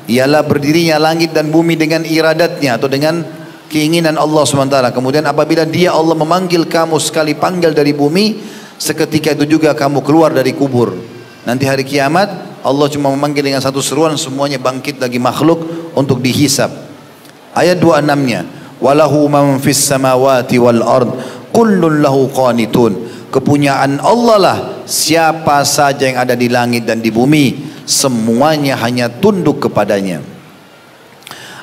ialah berdirinya langit dan bumi dengan iradatnya atau dengan keinginan Allah SWT. Kemudian apabila dia Allah memanggil kamu sekali panggil dari bumi, seketika itu juga kamu keluar dari kubur nanti hari kiamat Allah cuma memanggil dengan satu seruan semuanya bangkit lagi makhluk untuk dihisap ayat 26 nya walahu man fis samawati wal ard kullun lahu qanitun. Kepunyaan Allah lah siapa saja yang ada di langit dan di bumi semuanya hanya tunduk kepadanya.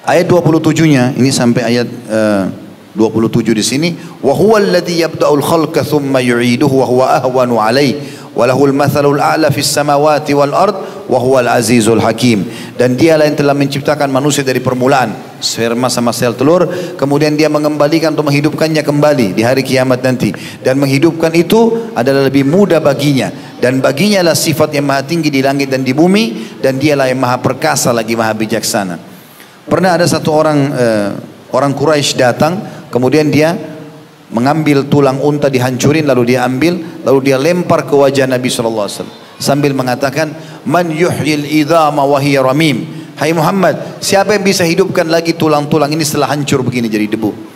Ayat 27 nya ini sampai ayat uh, 27 di sini wa huwa alladhi yabda'ul khalqa thumma yu'iduhu wa huwa ahwanu alayhi walahul mathalul a'la fis samawati wal ard wa azizul hakim. Dan dialah yang telah menciptakan manusia dari permulaan sperma sama sel telur. Kemudian dia mengembalikan untuk menghidupkannya kembali di hari kiamat nanti. Dan menghidupkan itu adalah lebih mudah baginya. Dan baginya lah sifat yang maha tinggi di langit dan di bumi dan dialah yang maha perkasa lagi maha bijaksana. Pernah ada satu orang uh, orang Quraisy datang kemudian dia mengambil tulang unta dihancurin lalu dia ambil lalu dia lempar ke wajah Nabi sallallahu alaihi wasallam sambil mengatakan man yuhyil idhama wa ramim. Hai Muhammad siapa yang bisa hidupkan lagi tulang-tulang ini setelah hancur begini jadi debu?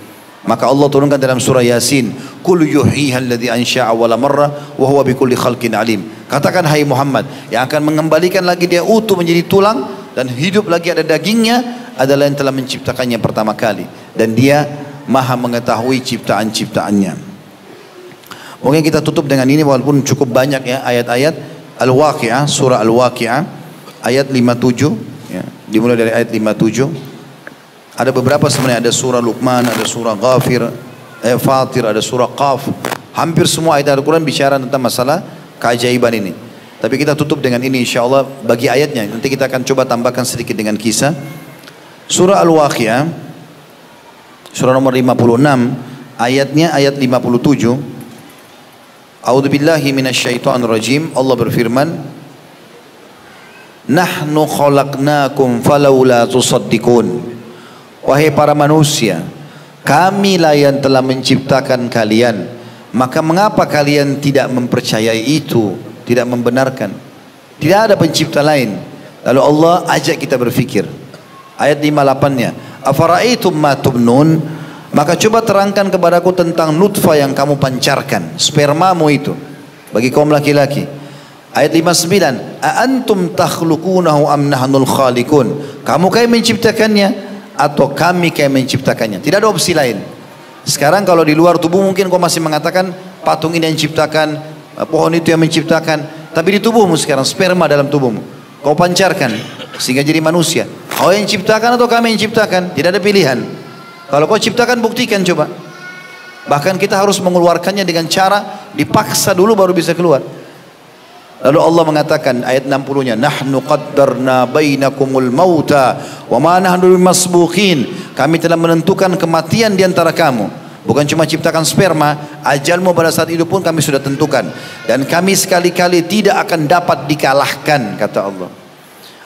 Maka Allah turunkan dalam surah Yasin kul yuhyiha alladhi ansha'a wala marra wa huwa bikulli khalqin alim. Katakan hai Muhammad yang akan mengembalikan lagi dia utuh menjadi tulang dan hidup lagi ada dagingnya adalah yang telah menciptakannya pertama kali. Dan dia maha mengetahui ciptaan-ciptaannya. Mungkin kita tutup dengan ini walaupun cukup banyak ya ayat-ayat Al-Waqi'ah, surah Al-Waqi'ah ayat 57 ya, dimulai dari ayat 57. Ada beberapa sebenarnya ada surah Luqman, ada surah Ghafir, eh, Fatir, ada surah Qaf. Hampir semua ayat Al-Quran bicara tentang masalah keajaiban ini. Tapi kita tutup dengan ini insya Allah bagi ayatnya. Nanti kita akan coba tambahkan sedikit dengan kisah. Surah Al-Waqi'ah surah nomor 56 ayatnya ayat 57 A'udzu billahi minasyaitonir rajim Allah berfirman Nahnu khalaqnakum falaula tusaddiqun Wahai para manusia kamilah yang telah menciptakan kalian. Maka mengapa kalian tidak mempercayai itu tidak membenarkan? Tidak ada pencipta lain. Lalu Allah ajak kita berfikir. Ayat 58 nya afara'aitum ma tubnun maka coba terangkan kepadaku tentang nutfah yang kamu pancarkan spermamu itu bagi kaum laki-laki ayat 59 a antum takhluqunahu am nahnul khaliqun kamu kayak menciptakannya atau kami kayak menciptakannya tidak ada opsi lain sekarang kalau di luar tubuh mungkin kau masih mengatakan patung ini yang menciptakan, pohon itu yang menciptakan. Tapi di tubuhmu sekarang sperma dalam tubuhmu. Kau pancarkan sehingga jadi manusia. Kau yang ciptakan atau kami yang ciptakan? Tidak ada pilihan. Kalau kau ciptakan buktikan coba. Bahkan kita harus mengeluarkannya dengan cara dipaksa dulu baru bisa keluar. Lalu Allah mengatakan ayat 60-nya, "Nahnu qaddarna bainakumul mauta wa ma nahnu bimasbuqin." Kami telah menentukan kematian di antara kamu. Bukan cuma ciptakan sperma, ajalmu pada saat itu pun kami sudah tentukan. Dan kami sekali-kali tidak akan dapat dikalahkan, kata Allah.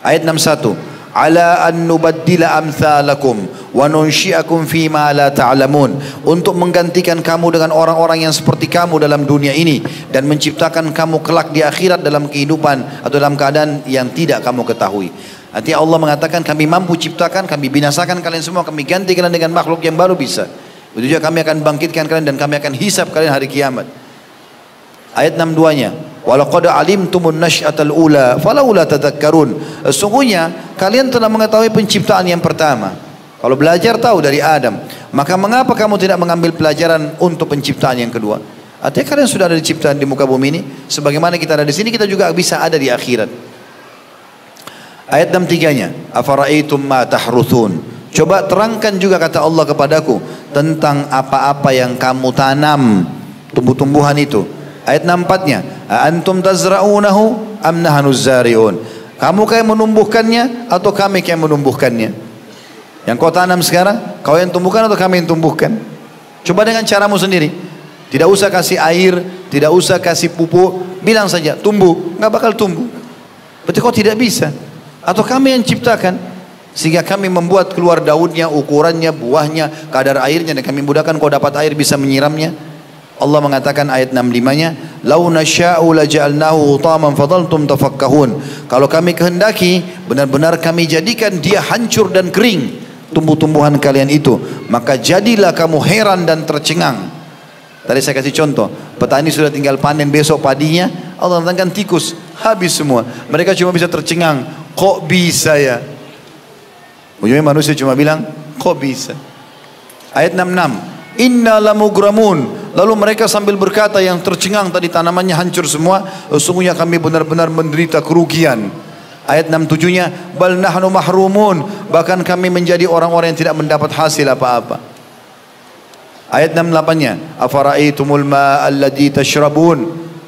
Ayat 61, ala an nubaddila amthalakum wa nunsyi'akum fi ma la ta'lamun untuk menggantikan kamu dengan orang-orang yang seperti kamu dalam dunia ini dan menciptakan kamu kelak di akhirat dalam kehidupan atau dalam keadaan yang tidak kamu ketahui. Artinya Allah mengatakan kami mampu ciptakan, kami binasakan kalian semua, kami ganti kalian dengan makhluk yang baru bisa. Begitu juga kami akan bangkitkan kalian dan kami akan hisap kalian hari kiamat. Ayat 62-nya, Walaqad alimtumun nash'atal ula falaula tadhakkarun. Sesungguhnya kalian telah mengetahui penciptaan yang pertama. Kalau belajar tahu dari Adam, maka mengapa kamu tidak mengambil pelajaran untuk penciptaan yang kedua? Artinya kalian sudah ada diciptakan di muka bumi ini, sebagaimana kita ada di sini, kita juga bisa ada di akhirat. Ayat 63-nya, afara'aitum ma tahruthun. Coba terangkan juga kata Allah kepadaku tentang apa-apa yang kamu tanam, tumbuh-tumbuhan itu. Ayat 64-nya, antum tazra'unahu am zari'un. Kamu kayak menumbuhkannya atau kami kayak menumbuhkannya? Yang kau tanam sekarang, kau yang tumbuhkan atau kami yang tumbuhkan? Coba dengan caramu sendiri. Tidak usah kasih air, tidak usah kasih pupuk, bilang saja tumbuh, nggak bakal tumbuh. Berarti kau tidak bisa. Atau kami yang ciptakan, sehingga kami membuat keluar daunnya, ukurannya, buahnya, kadar airnya dan kami mudahkan kau dapat air bisa menyiramnya. Allah mengatakan ayat 65-nya, "Lau nasya'u laja'alnahu hutaman fadaltum tafakkahun." Kalau kami kehendaki, benar-benar kami jadikan dia hancur dan kering tumbuh-tumbuhan kalian itu, maka jadilah kamu heran dan tercengang. Tadi saya kasih contoh, petani sudah tinggal panen besok padinya, Allah datangkan tikus, habis semua. Mereka cuma bisa tercengang, kok bisa ya? Ujungnya manusia cuma bilang, kok bisa? Ayat 66, Inna lamugramun. Lalu mereka sambil berkata yang tercengang tadi tanamannya hancur semua. Sesungguhnya kami benar-benar menderita kerugian. Ayat 67-nya, bal nahnu mahrumun. Bahkan kami menjadi orang-orang yang tidak mendapat hasil apa-apa. Ayat 68-nya, afara'aitumul ma'alladhi tashrabun.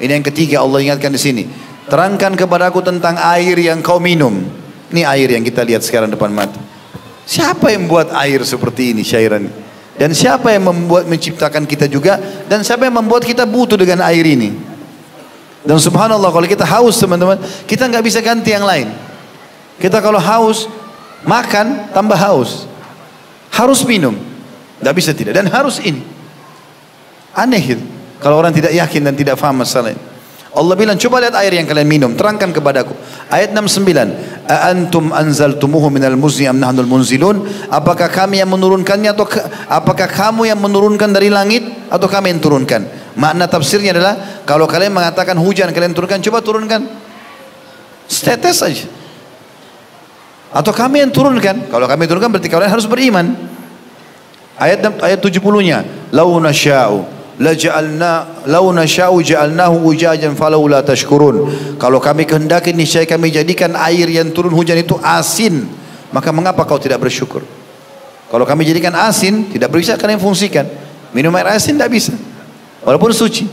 Ini yang ketiga Allah ingatkan di sini. Terangkan kepadaku tentang air yang kau minum. Ini air yang kita lihat sekarang depan mata. Siapa yang buat air seperti ini syairan ini? Dan siapa yang membuat menciptakan kita juga dan siapa yang membuat kita butuh dengan air ini. Dan subhanallah kalau kita haus teman-teman, kita nggak bisa ganti yang lain. Kita kalau haus makan tambah haus. Harus minum. Nggak bisa tidak dan harus ini. Aneh itu. Kalau orang tidak yakin dan tidak faham masalah ini. Allah bilang coba lihat air yang kalian minum terangkan kepadaku. Ayat 69 a antum anzaltumuhu minal muzni am nahnul munzilun? Apakah kami yang menurunkannya atau apakah kamu yang menurunkan dari langit atau kami yang turunkan? Makna tafsirnya adalah kalau kalian mengatakan hujan kalian turunkan coba turunkan. Setetes saja atau kami yang turunkan? Kalau kami turunkan berarti kalian harus beriman. Ayat ayat 70-nya lau nasya'u la ja'alna law nasha'u ja'alnahu ujajan falaula tashkurun. Kalau kami kehendaki niscaya kami jadikan air yang turun hujan itu asin. Maka mengapa kau tidak bersyukur? Kalau kami jadikan asin tidak bisa kalian fungsikan. Minum air asin tidak bisa. Walaupun suci.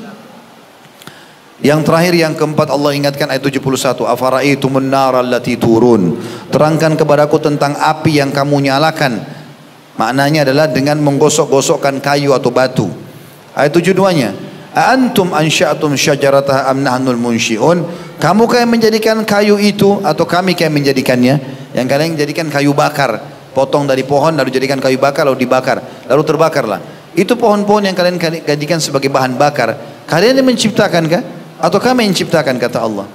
Yang terakhir yang keempat Allah ingatkan ayat 71 afara'aitumun nara allati turun. Terangkan kepadaku tentang api yang kamu nyalakan. Maknanya adalah dengan menggosok-gosokkan kayu atau batu Ayat tujuh duanya. Antum ansya'tum syajaratah am nahnul munsyi'un? Kamu kayak menjadikan kayu itu atau kami kayak menjadikannya? Yang kalian jadikan kayu bakar, potong dari pohon lalu jadikan kayu bakar lalu dibakar. lalu terbakarlah. Itu pohon-pohon yang kalian jadikan sebagai bahan bakar. Kalian yang menciptakan kah? Atau kami yang menciptakan kata Allah?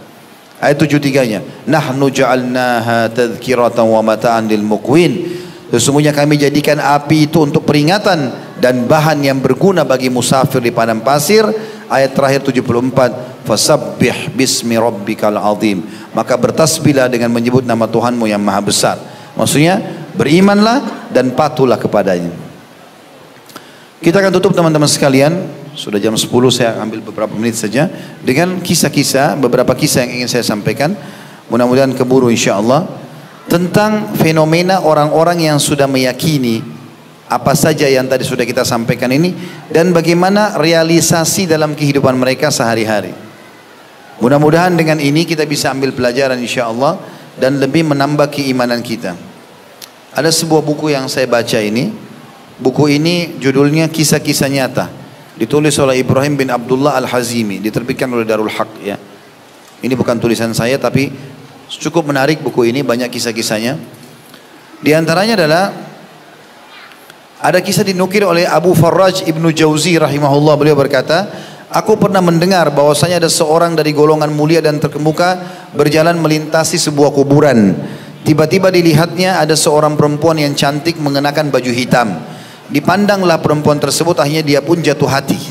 Ayat 73-nya. Nahnu ja'alnaha tadhkiratan wa mata'an lil muqwin. Sesungguhnya kami jadikan api itu untuk peringatan dan bahan yang berguna bagi musafir di padang pasir. Ayat terakhir 74. Fasabbih bismi rabbikal azim. Maka bertasbihlah dengan menyebut nama Tuhanmu yang maha besar. Maksudnya berimanlah dan patuhlah kepadanya. Kita akan tutup teman-teman sekalian. Sudah jam 10 saya ambil beberapa menit saja. Dengan kisah-kisah, beberapa kisah yang ingin saya sampaikan. Mudah-mudahan keburu insya Allah. Tentang fenomena orang-orang yang sudah meyakini apa saja yang tadi sudah kita sampaikan ini. Dan bagaimana realisasi dalam kehidupan mereka sehari-hari. Mudah-mudahan dengan ini kita bisa ambil pelajaran insya Allah dan lebih menambah keimanan kita. Ada sebuah buku yang saya baca ini. Buku ini judulnya Kisah-kisah Nyata. Ditulis oleh Ibrahim bin Abdullah Al-Hazimi. Diterbitkan oleh Darul Haq ya. Ini bukan tulisan saya tapi cukup menarik buku ini. Banyak kisah-kisahnya. Di antaranya adalah ada kisah dinukir oleh Abu Farraj Ibnu Jauzi rahimahullah. Beliau berkata, Aku pernah mendengar bahwasanya ada seorang dari golongan mulia dan terkemuka berjalan melintasi sebuah kuburan. Tiba-tiba dilihatnya ada seorang perempuan yang cantik mengenakan baju hitam. Dipandanglah perempuan tersebut akhirnya dia pun jatuh hati.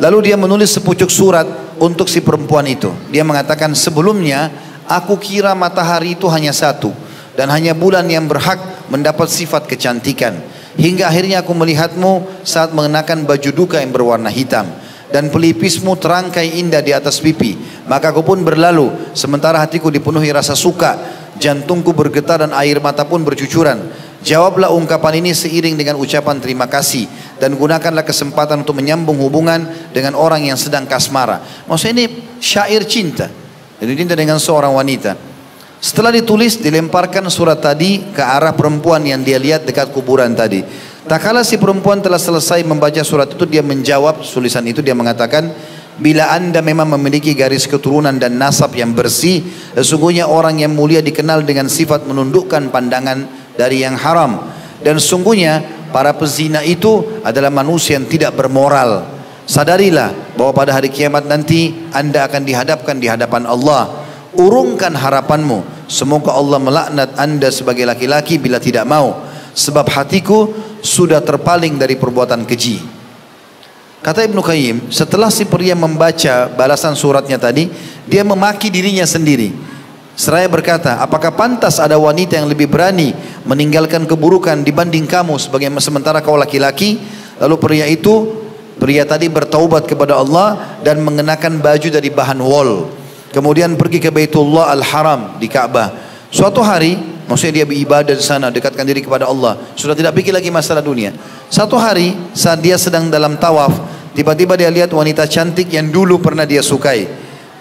Lalu dia menulis sepucuk surat untuk si perempuan itu. Dia mengatakan sebelumnya aku kira matahari itu hanya satu dan hanya bulan yang berhak mendapat sifat kecantikan. Hingga akhirnya aku melihatmu saat mengenakan baju duka yang berwarna hitam. Dan pelipismu terangkai indah di atas pipi. Maka aku pun berlalu. Sementara hatiku dipenuhi rasa suka. Jantungku bergetar dan air mata pun bercucuran. Jawablah ungkapan ini seiring dengan ucapan terima kasih. Dan gunakanlah kesempatan untuk menyambung hubungan dengan orang yang sedang kasmara. Maksudnya ini syair cinta. Jadi cinta dengan seorang wanita. Setelah ditulis, dilemparkan surat tadi ke arah perempuan yang dia lihat dekat kuburan tadi. Tak kala si perempuan telah selesai membaca surat itu, dia menjawab tulisan itu, dia mengatakan, Bila anda memang memiliki garis keturunan dan nasab yang bersih, sesungguhnya orang yang mulia dikenal dengan sifat menundukkan pandangan dari yang haram. Dan sungguhnya para pezina itu adalah manusia yang tidak bermoral. Sadarilah bahwa pada hari kiamat nanti anda akan dihadapkan di hadapan Allah urungkan harapanmu. Semoga Allah melaknat anda sebagai laki-laki bila tidak mau. Sebab hatiku sudah terpaling dari perbuatan keji. Kata Ibnu Qayyim setelah si pria membaca balasan suratnya tadi dia memaki dirinya sendiri. Seraya berkata apakah pantas ada wanita yang lebih berani meninggalkan keburukan dibanding kamu sebagai sementara kau laki-laki? Lalu pria itu pria tadi bertaubat kepada Allah dan mengenakan baju dari bahan wol Kemudian pergi ke Baitullah Al-Haram di Ka'bah. Suatu hari, maksudnya dia beribadah di sana, dekatkan diri kepada Allah. Sudah tidak pikir lagi masalah dunia. Satu hari, saat dia sedang dalam tawaf, tiba-tiba dia lihat wanita cantik yang dulu pernah dia sukai.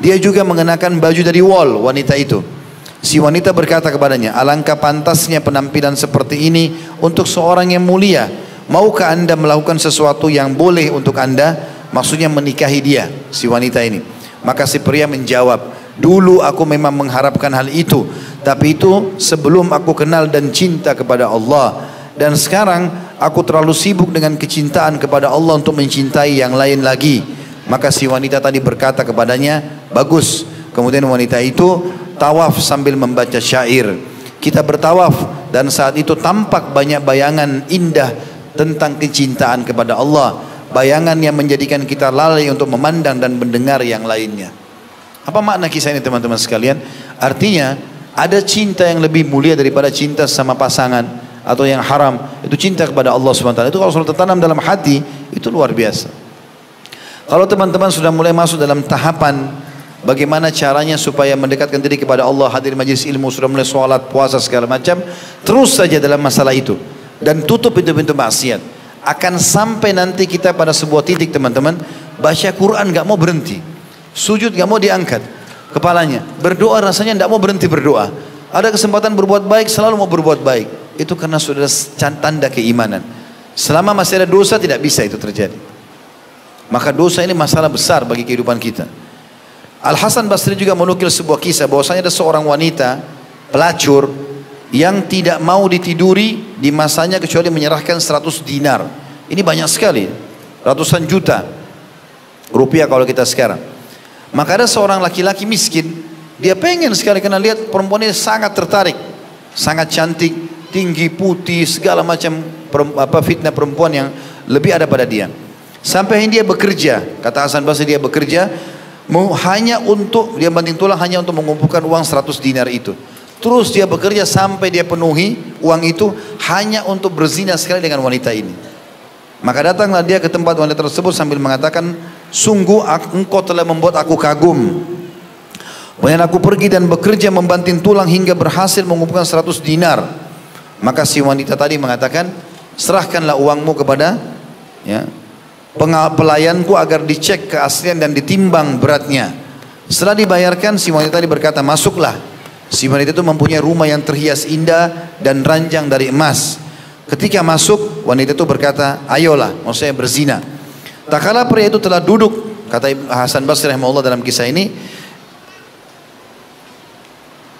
Dia juga mengenakan baju dari wall wanita itu. Si wanita berkata kepadanya, alangkah pantasnya penampilan seperti ini untuk seorang yang mulia. Maukah anda melakukan sesuatu yang boleh untuk anda? Maksudnya menikahi dia, si wanita ini. Maka si pria menjawab, dulu aku memang mengharapkan hal itu. Tapi itu sebelum aku kenal dan cinta kepada Allah. Dan sekarang aku terlalu sibuk dengan kecintaan kepada Allah untuk mencintai yang lain lagi. Maka si wanita tadi berkata kepadanya, bagus. Kemudian wanita itu tawaf sambil membaca syair. Kita bertawaf dan saat itu tampak banyak bayangan indah tentang kecintaan kepada Allah bayangan yang menjadikan kita lalai untuk memandang dan mendengar yang lainnya. Apa makna kisah ini teman-teman sekalian? Artinya ada cinta yang lebih mulia daripada cinta sama pasangan atau yang haram. Itu cinta kepada Allah SWT. Itu kalau sudah tertanam dalam hati, itu luar biasa. Kalau teman-teman sudah mulai masuk dalam tahapan bagaimana caranya supaya mendekatkan diri kepada Allah, hadir majlis ilmu, sudah mulai sholat, puasa segala macam, terus saja dalam masalah itu dan tutup pintu-pintu maksiat akan sampai nanti kita pada sebuah titik teman-teman. Baca Quran gak mau berhenti. Sujud gak mau diangkat. Kepalanya. Berdoa rasanya gak mau berhenti berdoa. Ada kesempatan berbuat baik selalu mau berbuat baik. Itu karena sudah tanda keimanan. Selama masih ada dosa tidak bisa itu terjadi. Maka dosa ini masalah besar bagi kehidupan kita. Al Hasan Basri juga menukil sebuah kisah bahwasanya ada seorang wanita pelacur yang tidak mau ditiduri di masanya kecuali menyerahkan 100 dinar. Ini banyak sekali, ratusan juta rupiah kalau kita sekarang. Maka ada seorang laki-laki miskin, dia pengen sekali karena lihat perempuan ini sangat tertarik, sangat cantik, tinggi, putih, segala macam apa fitnah perempuan yang lebih ada pada dia. Sampai dia bekerja, kata Hasan Basri dia bekerja hanya untuk dia banting tulang hanya untuk mengumpulkan uang 100 dinar itu. Terus dia bekerja sampai dia penuhi uang itu hanya untuk berzina sekali dengan wanita ini. Maka datanglah dia ke tempat wanita tersebut sambil mengatakan, sungguh engkau telah membuat aku kagum. Kemudian aku pergi dan bekerja membanting tulang hingga berhasil mengumpulkan 100 dinar. Maka si wanita tadi mengatakan, serahkanlah uangmu kepada ya, pelayanku agar dicek keaslian dan ditimbang beratnya. Setelah dibayarkan si wanita tadi berkata, masuklah. Si wanita itu mempunyai rumah yang terhias indah dan ranjang dari emas. Ketika masuk, wanita itu berkata, ayolah, maksudnya berzina. Tak kala pria itu telah duduk, kata Hasan Basri rahimahullah dalam kisah ini,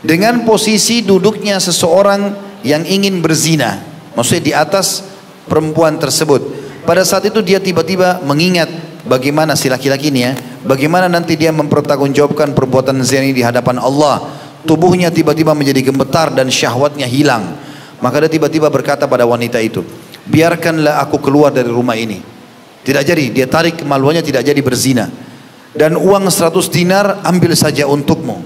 dengan posisi duduknya seseorang yang ingin berzina. Maksudnya di atas perempuan tersebut. Pada saat itu dia tiba-tiba mengingat bagaimana si laki-laki ini ya, bagaimana nanti dia mempertanggungjawabkan perbuatan zina di hadapan Allah tubuhnya tiba-tiba menjadi gemetar dan syahwatnya hilang. Maka dia tiba-tiba berkata pada wanita itu, biarkanlah aku keluar dari rumah ini. Tidak jadi, dia tarik kemaluannya tidak jadi berzina. Dan uang 100 dinar ambil saja untukmu.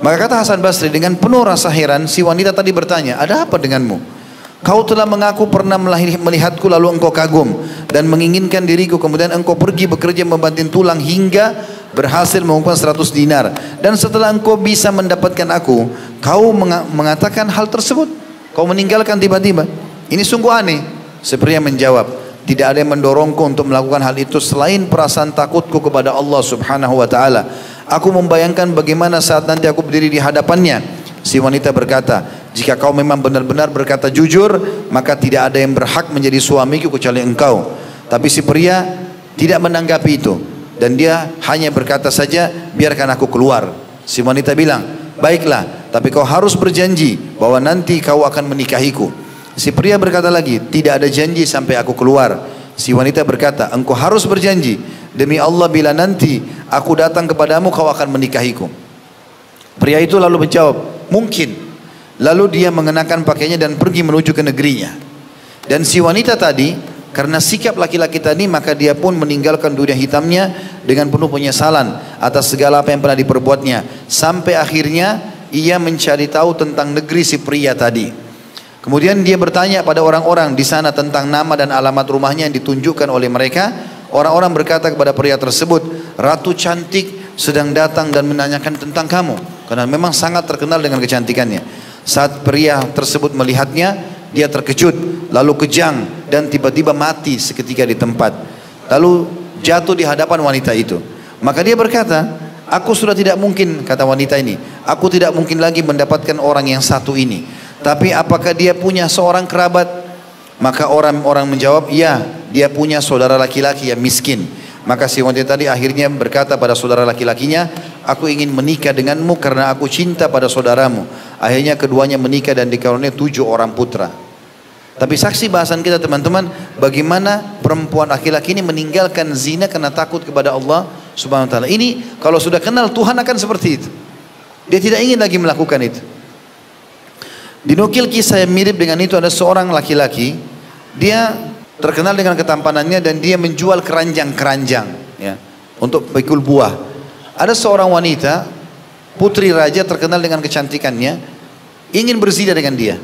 Maka kata Hasan Basri dengan penuh rasa heran si wanita tadi bertanya, ada apa denganmu? Kau telah mengaku pernah melihatku lalu engkau kagum dan menginginkan diriku. Kemudian engkau pergi bekerja membanting tulang hingga berhasil mengumpulkan 100 dinar. Dan setelah engkau bisa mendapatkan aku kau mengatakan hal tersebut. Kau meninggalkan tiba-tiba. Ini sungguh aneh. Seperti yang menjawab tidak ada yang mendorongku untuk melakukan hal itu selain perasaan takutku kepada Allah subhanahu wa ta'ala. Aku membayangkan bagaimana saat nanti aku berdiri di hadapannya Si wanita berkata, jika kau memang benar-benar berkata jujur, maka tidak ada yang berhak menjadi suamiku kecuali engkau. Tapi si pria tidak menanggapi itu. Dan dia hanya berkata saja, biarkan aku keluar. Si wanita bilang, baiklah, tapi kau harus berjanji bahwa nanti kau akan menikahiku. Si pria berkata lagi, tidak ada janji sampai aku keluar. Si wanita berkata, engkau harus berjanji. Demi Allah bila nanti aku datang kepadamu, kau akan menikahiku. Pria itu lalu menjawab, Mungkin. Lalu dia mengenakan pakaiannya dan pergi menuju ke negerinya. Dan si wanita tadi, karena sikap laki-laki tadi, maka dia pun meninggalkan dunia hitamnya dengan penuh penyesalan atas segala apa yang pernah diperbuatnya. Sampai akhirnya ia mencari tahu tentang negeri si pria tadi. Kemudian dia bertanya pada orang-orang di sana tentang nama dan alamat rumahnya yang ditunjukkan oleh mereka. Orang-orang berkata kepada pria tersebut, Ratu cantik sedang datang dan menanyakan tentang kamu. Karena memang sangat terkenal dengan kecantikannya. Saat pria tersebut melihatnya, dia terkejut, lalu kejang dan tiba-tiba mati seketika di tempat. Lalu jatuh di hadapan wanita itu. Maka dia berkata, aku sudah tidak mungkin, kata wanita ini, aku tidak mungkin lagi mendapatkan orang yang satu ini. Tapi apakah dia punya seorang kerabat? Maka orang-orang menjawab, ya, dia punya saudara laki-laki yang miskin. Maka si wanita tadi akhirnya berkata pada saudara laki-lakinya, aku ingin menikah denganmu karena aku cinta pada saudaramu. Akhirnya keduanya menikah dan dikaruniai tujuh orang putra. Tapi saksi bahasan kita teman-teman, bagaimana perempuan laki-laki ini meninggalkan zina karena takut kepada Allah Subhanahu wa taala. Ini kalau sudah kenal Tuhan akan seperti itu. Dia tidak ingin lagi melakukan itu. Dinukil kisah yang mirip dengan itu ada seorang laki-laki, dia terkenal dengan ketampanannya dan dia menjual keranjang-keranjang ya untuk pikul buah. Ada seorang wanita putri raja terkenal dengan kecantikannya ingin berzina dengan dia.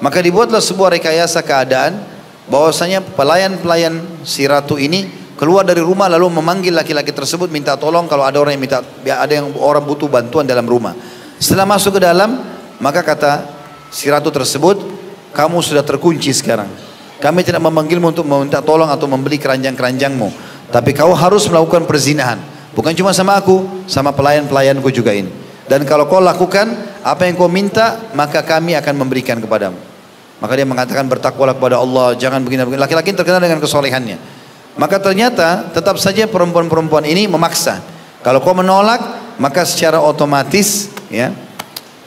Maka dibuatlah sebuah rekayasa keadaan bahwasanya pelayan-pelayan si ratu ini keluar dari rumah lalu memanggil laki-laki tersebut minta tolong kalau ada orang yang minta ada yang orang butuh bantuan dalam rumah. Setelah masuk ke dalam maka kata si ratu tersebut kamu sudah terkunci sekarang kami tidak memanggilmu untuk meminta tolong atau membeli keranjang-keranjangmu. Tapi kau harus melakukan perzinahan. Bukan cuma sama aku, sama pelayan-pelayanku juga ini. Dan kalau kau lakukan apa yang kau minta, maka kami akan memberikan kepadamu. Maka dia mengatakan bertakwalah kepada Allah, jangan begini-begini. Laki-laki terkenal dengan kesolehannya. Maka ternyata tetap saja perempuan-perempuan ini memaksa. Kalau kau menolak, maka secara otomatis ya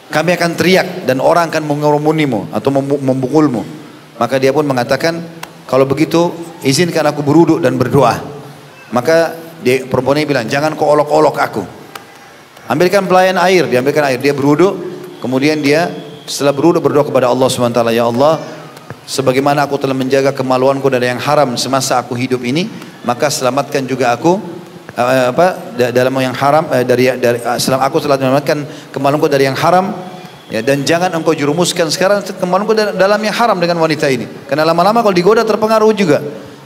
kami akan teriak dan orang akan mengerumunimu atau membukulmu. Maka dia pun mengatakan, kalau begitu izinkan aku beruduk dan berdoa. Maka dia, perempuan ini bilang, jangan kau olok-olok aku. Ambilkan pelayan air, diambilkan air. Dia beruduk, kemudian dia setelah beruduk berdoa kepada Allah SWT. Ya Allah, sebagaimana aku telah menjaga kemaluanku dari yang haram semasa aku hidup ini, maka selamatkan juga aku uh, apa dalam yang haram uh, dari dari uh, selam aku telah menyelamatkan kemaluanku dari yang haram ya dan jangan engkau jurumuskan sekarang kemaluanku dalam yang haram dengan wanita ini. Karena lama-lama kalau digoda terpengaruh juga.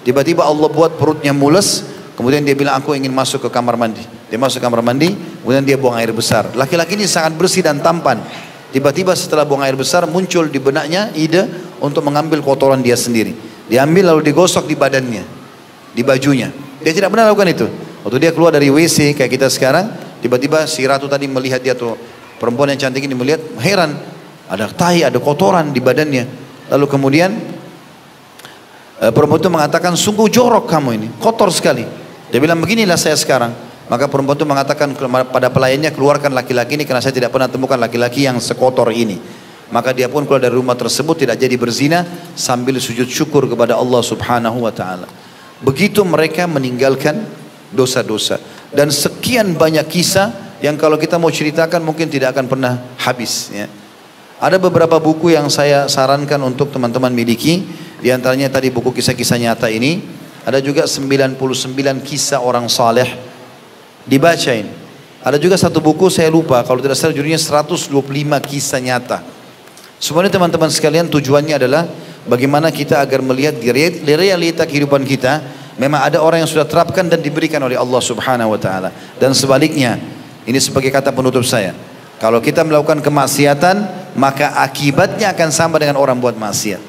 Tiba-tiba Allah buat perutnya mules, kemudian dia bilang aku ingin masuk ke kamar mandi. Dia masuk ke kamar mandi, kemudian dia buang air besar. Laki-laki ini sangat bersih dan tampan. Tiba-tiba setelah buang air besar muncul di benaknya ide untuk mengambil kotoran dia sendiri. Diambil lalu digosok di badannya, di bajunya. Dia tidak pernah lakukan itu. Waktu dia keluar dari WC kayak kita sekarang, tiba-tiba si ratu tadi melihat dia tuh perempuan yang cantik ini melihat heran, ada tai, ada kotoran di badannya. Lalu kemudian Eh, perempuan itu mengatakan sungguh jorok kamu ini, kotor sekali. Dia bilang beginilah saya sekarang. Maka perempuan itu mengatakan pada pelayannya keluarkan laki-laki ini karena saya tidak pernah temukan laki-laki yang sekotor ini. Maka dia pun keluar dari rumah tersebut tidak jadi berzina sambil sujud syukur kepada Allah Subhanahu wa taala. Begitu mereka meninggalkan dosa-dosa dan sekian banyak kisah yang kalau kita mau ceritakan mungkin tidak akan pernah habis ya. Ada beberapa buku yang saya sarankan untuk teman-teman miliki di antaranya tadi buku kisah-kisah nyata ini ada juga 99 kisah orang saleh dibacain. Ada juga satu buku saya lupa kalau tidak salah judulnya 125 kisah nyata. Semuanya teman-teman sekalian tujuannya adalah bagaimana kita agar melihat di realita kehidupan kita memang ada orang yang sudah terapkan dan diberikan oleh Allah Subhanahu wa taala dan sebaliknya ini sebagai kata penutup saya. Kalau kita melakukan kemaksiatan maka akibatnya akan sama dengan orang buat maksiat.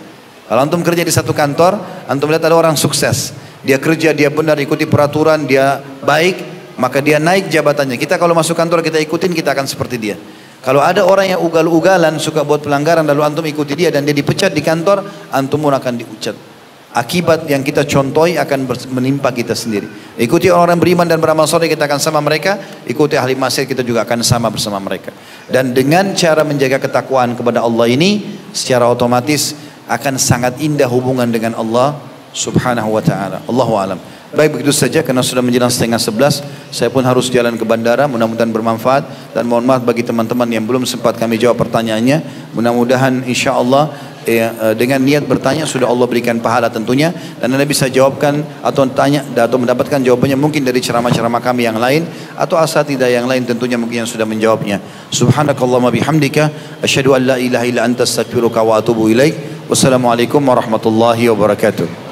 Kalau antum kerja di satu kantor, antum lihat ada orang sukses. Dia kerja, dia benar, ikuti peraturan, dia baik, maka dia naik jabatannya. Kita kalau masuk kantor kita ikutin, kita akan seperti dia. Kalau ada orang yang ugal-ugalan, suka buat pelanggaran, lalu antum ikuti dia dan dia dipecat di kantor, antum pun akan diucat. Akibat yang kita contohi akan menimpa kita sendiri. Ikuti orang-orang beriman dan beramal soleh kita akan sama mereka. Ikuti ahli maksiat kita juga akan sama bersama mereka. Dan dengan cara menjaga ketakwaan kepada Allah ini, secara otomatis akan sangat indah hubungan dengan Allah subhanahu wa ta'ala. Allahu alam. Baik begitu saja karena sudah menjelang setengah sebelas Saya pun harus jalan ke bandara Mudah-mudahan bermanfaat Dan mohon maaf bagi teman-teman yang belum sempat kami jawab pertanyaannya Mudah-mudahan insya Allah eh, Dengan niat bertanya sudah Allah berikan pahala tentunya. Dan Anda bisa jawabkan Atau tanya atau mendapatkan jawabannya Mungkin dari ceramah-ceramah kami yang lain Atau asatidah yang lain tentunya mungkin yang sudah menjawabnya. Subhanakallahumma bihamdika Asyadu an la ilaha illa anta astagfiruka wa atubu ilaik. Wassalamualaikum warahmatullahi wabarakatuh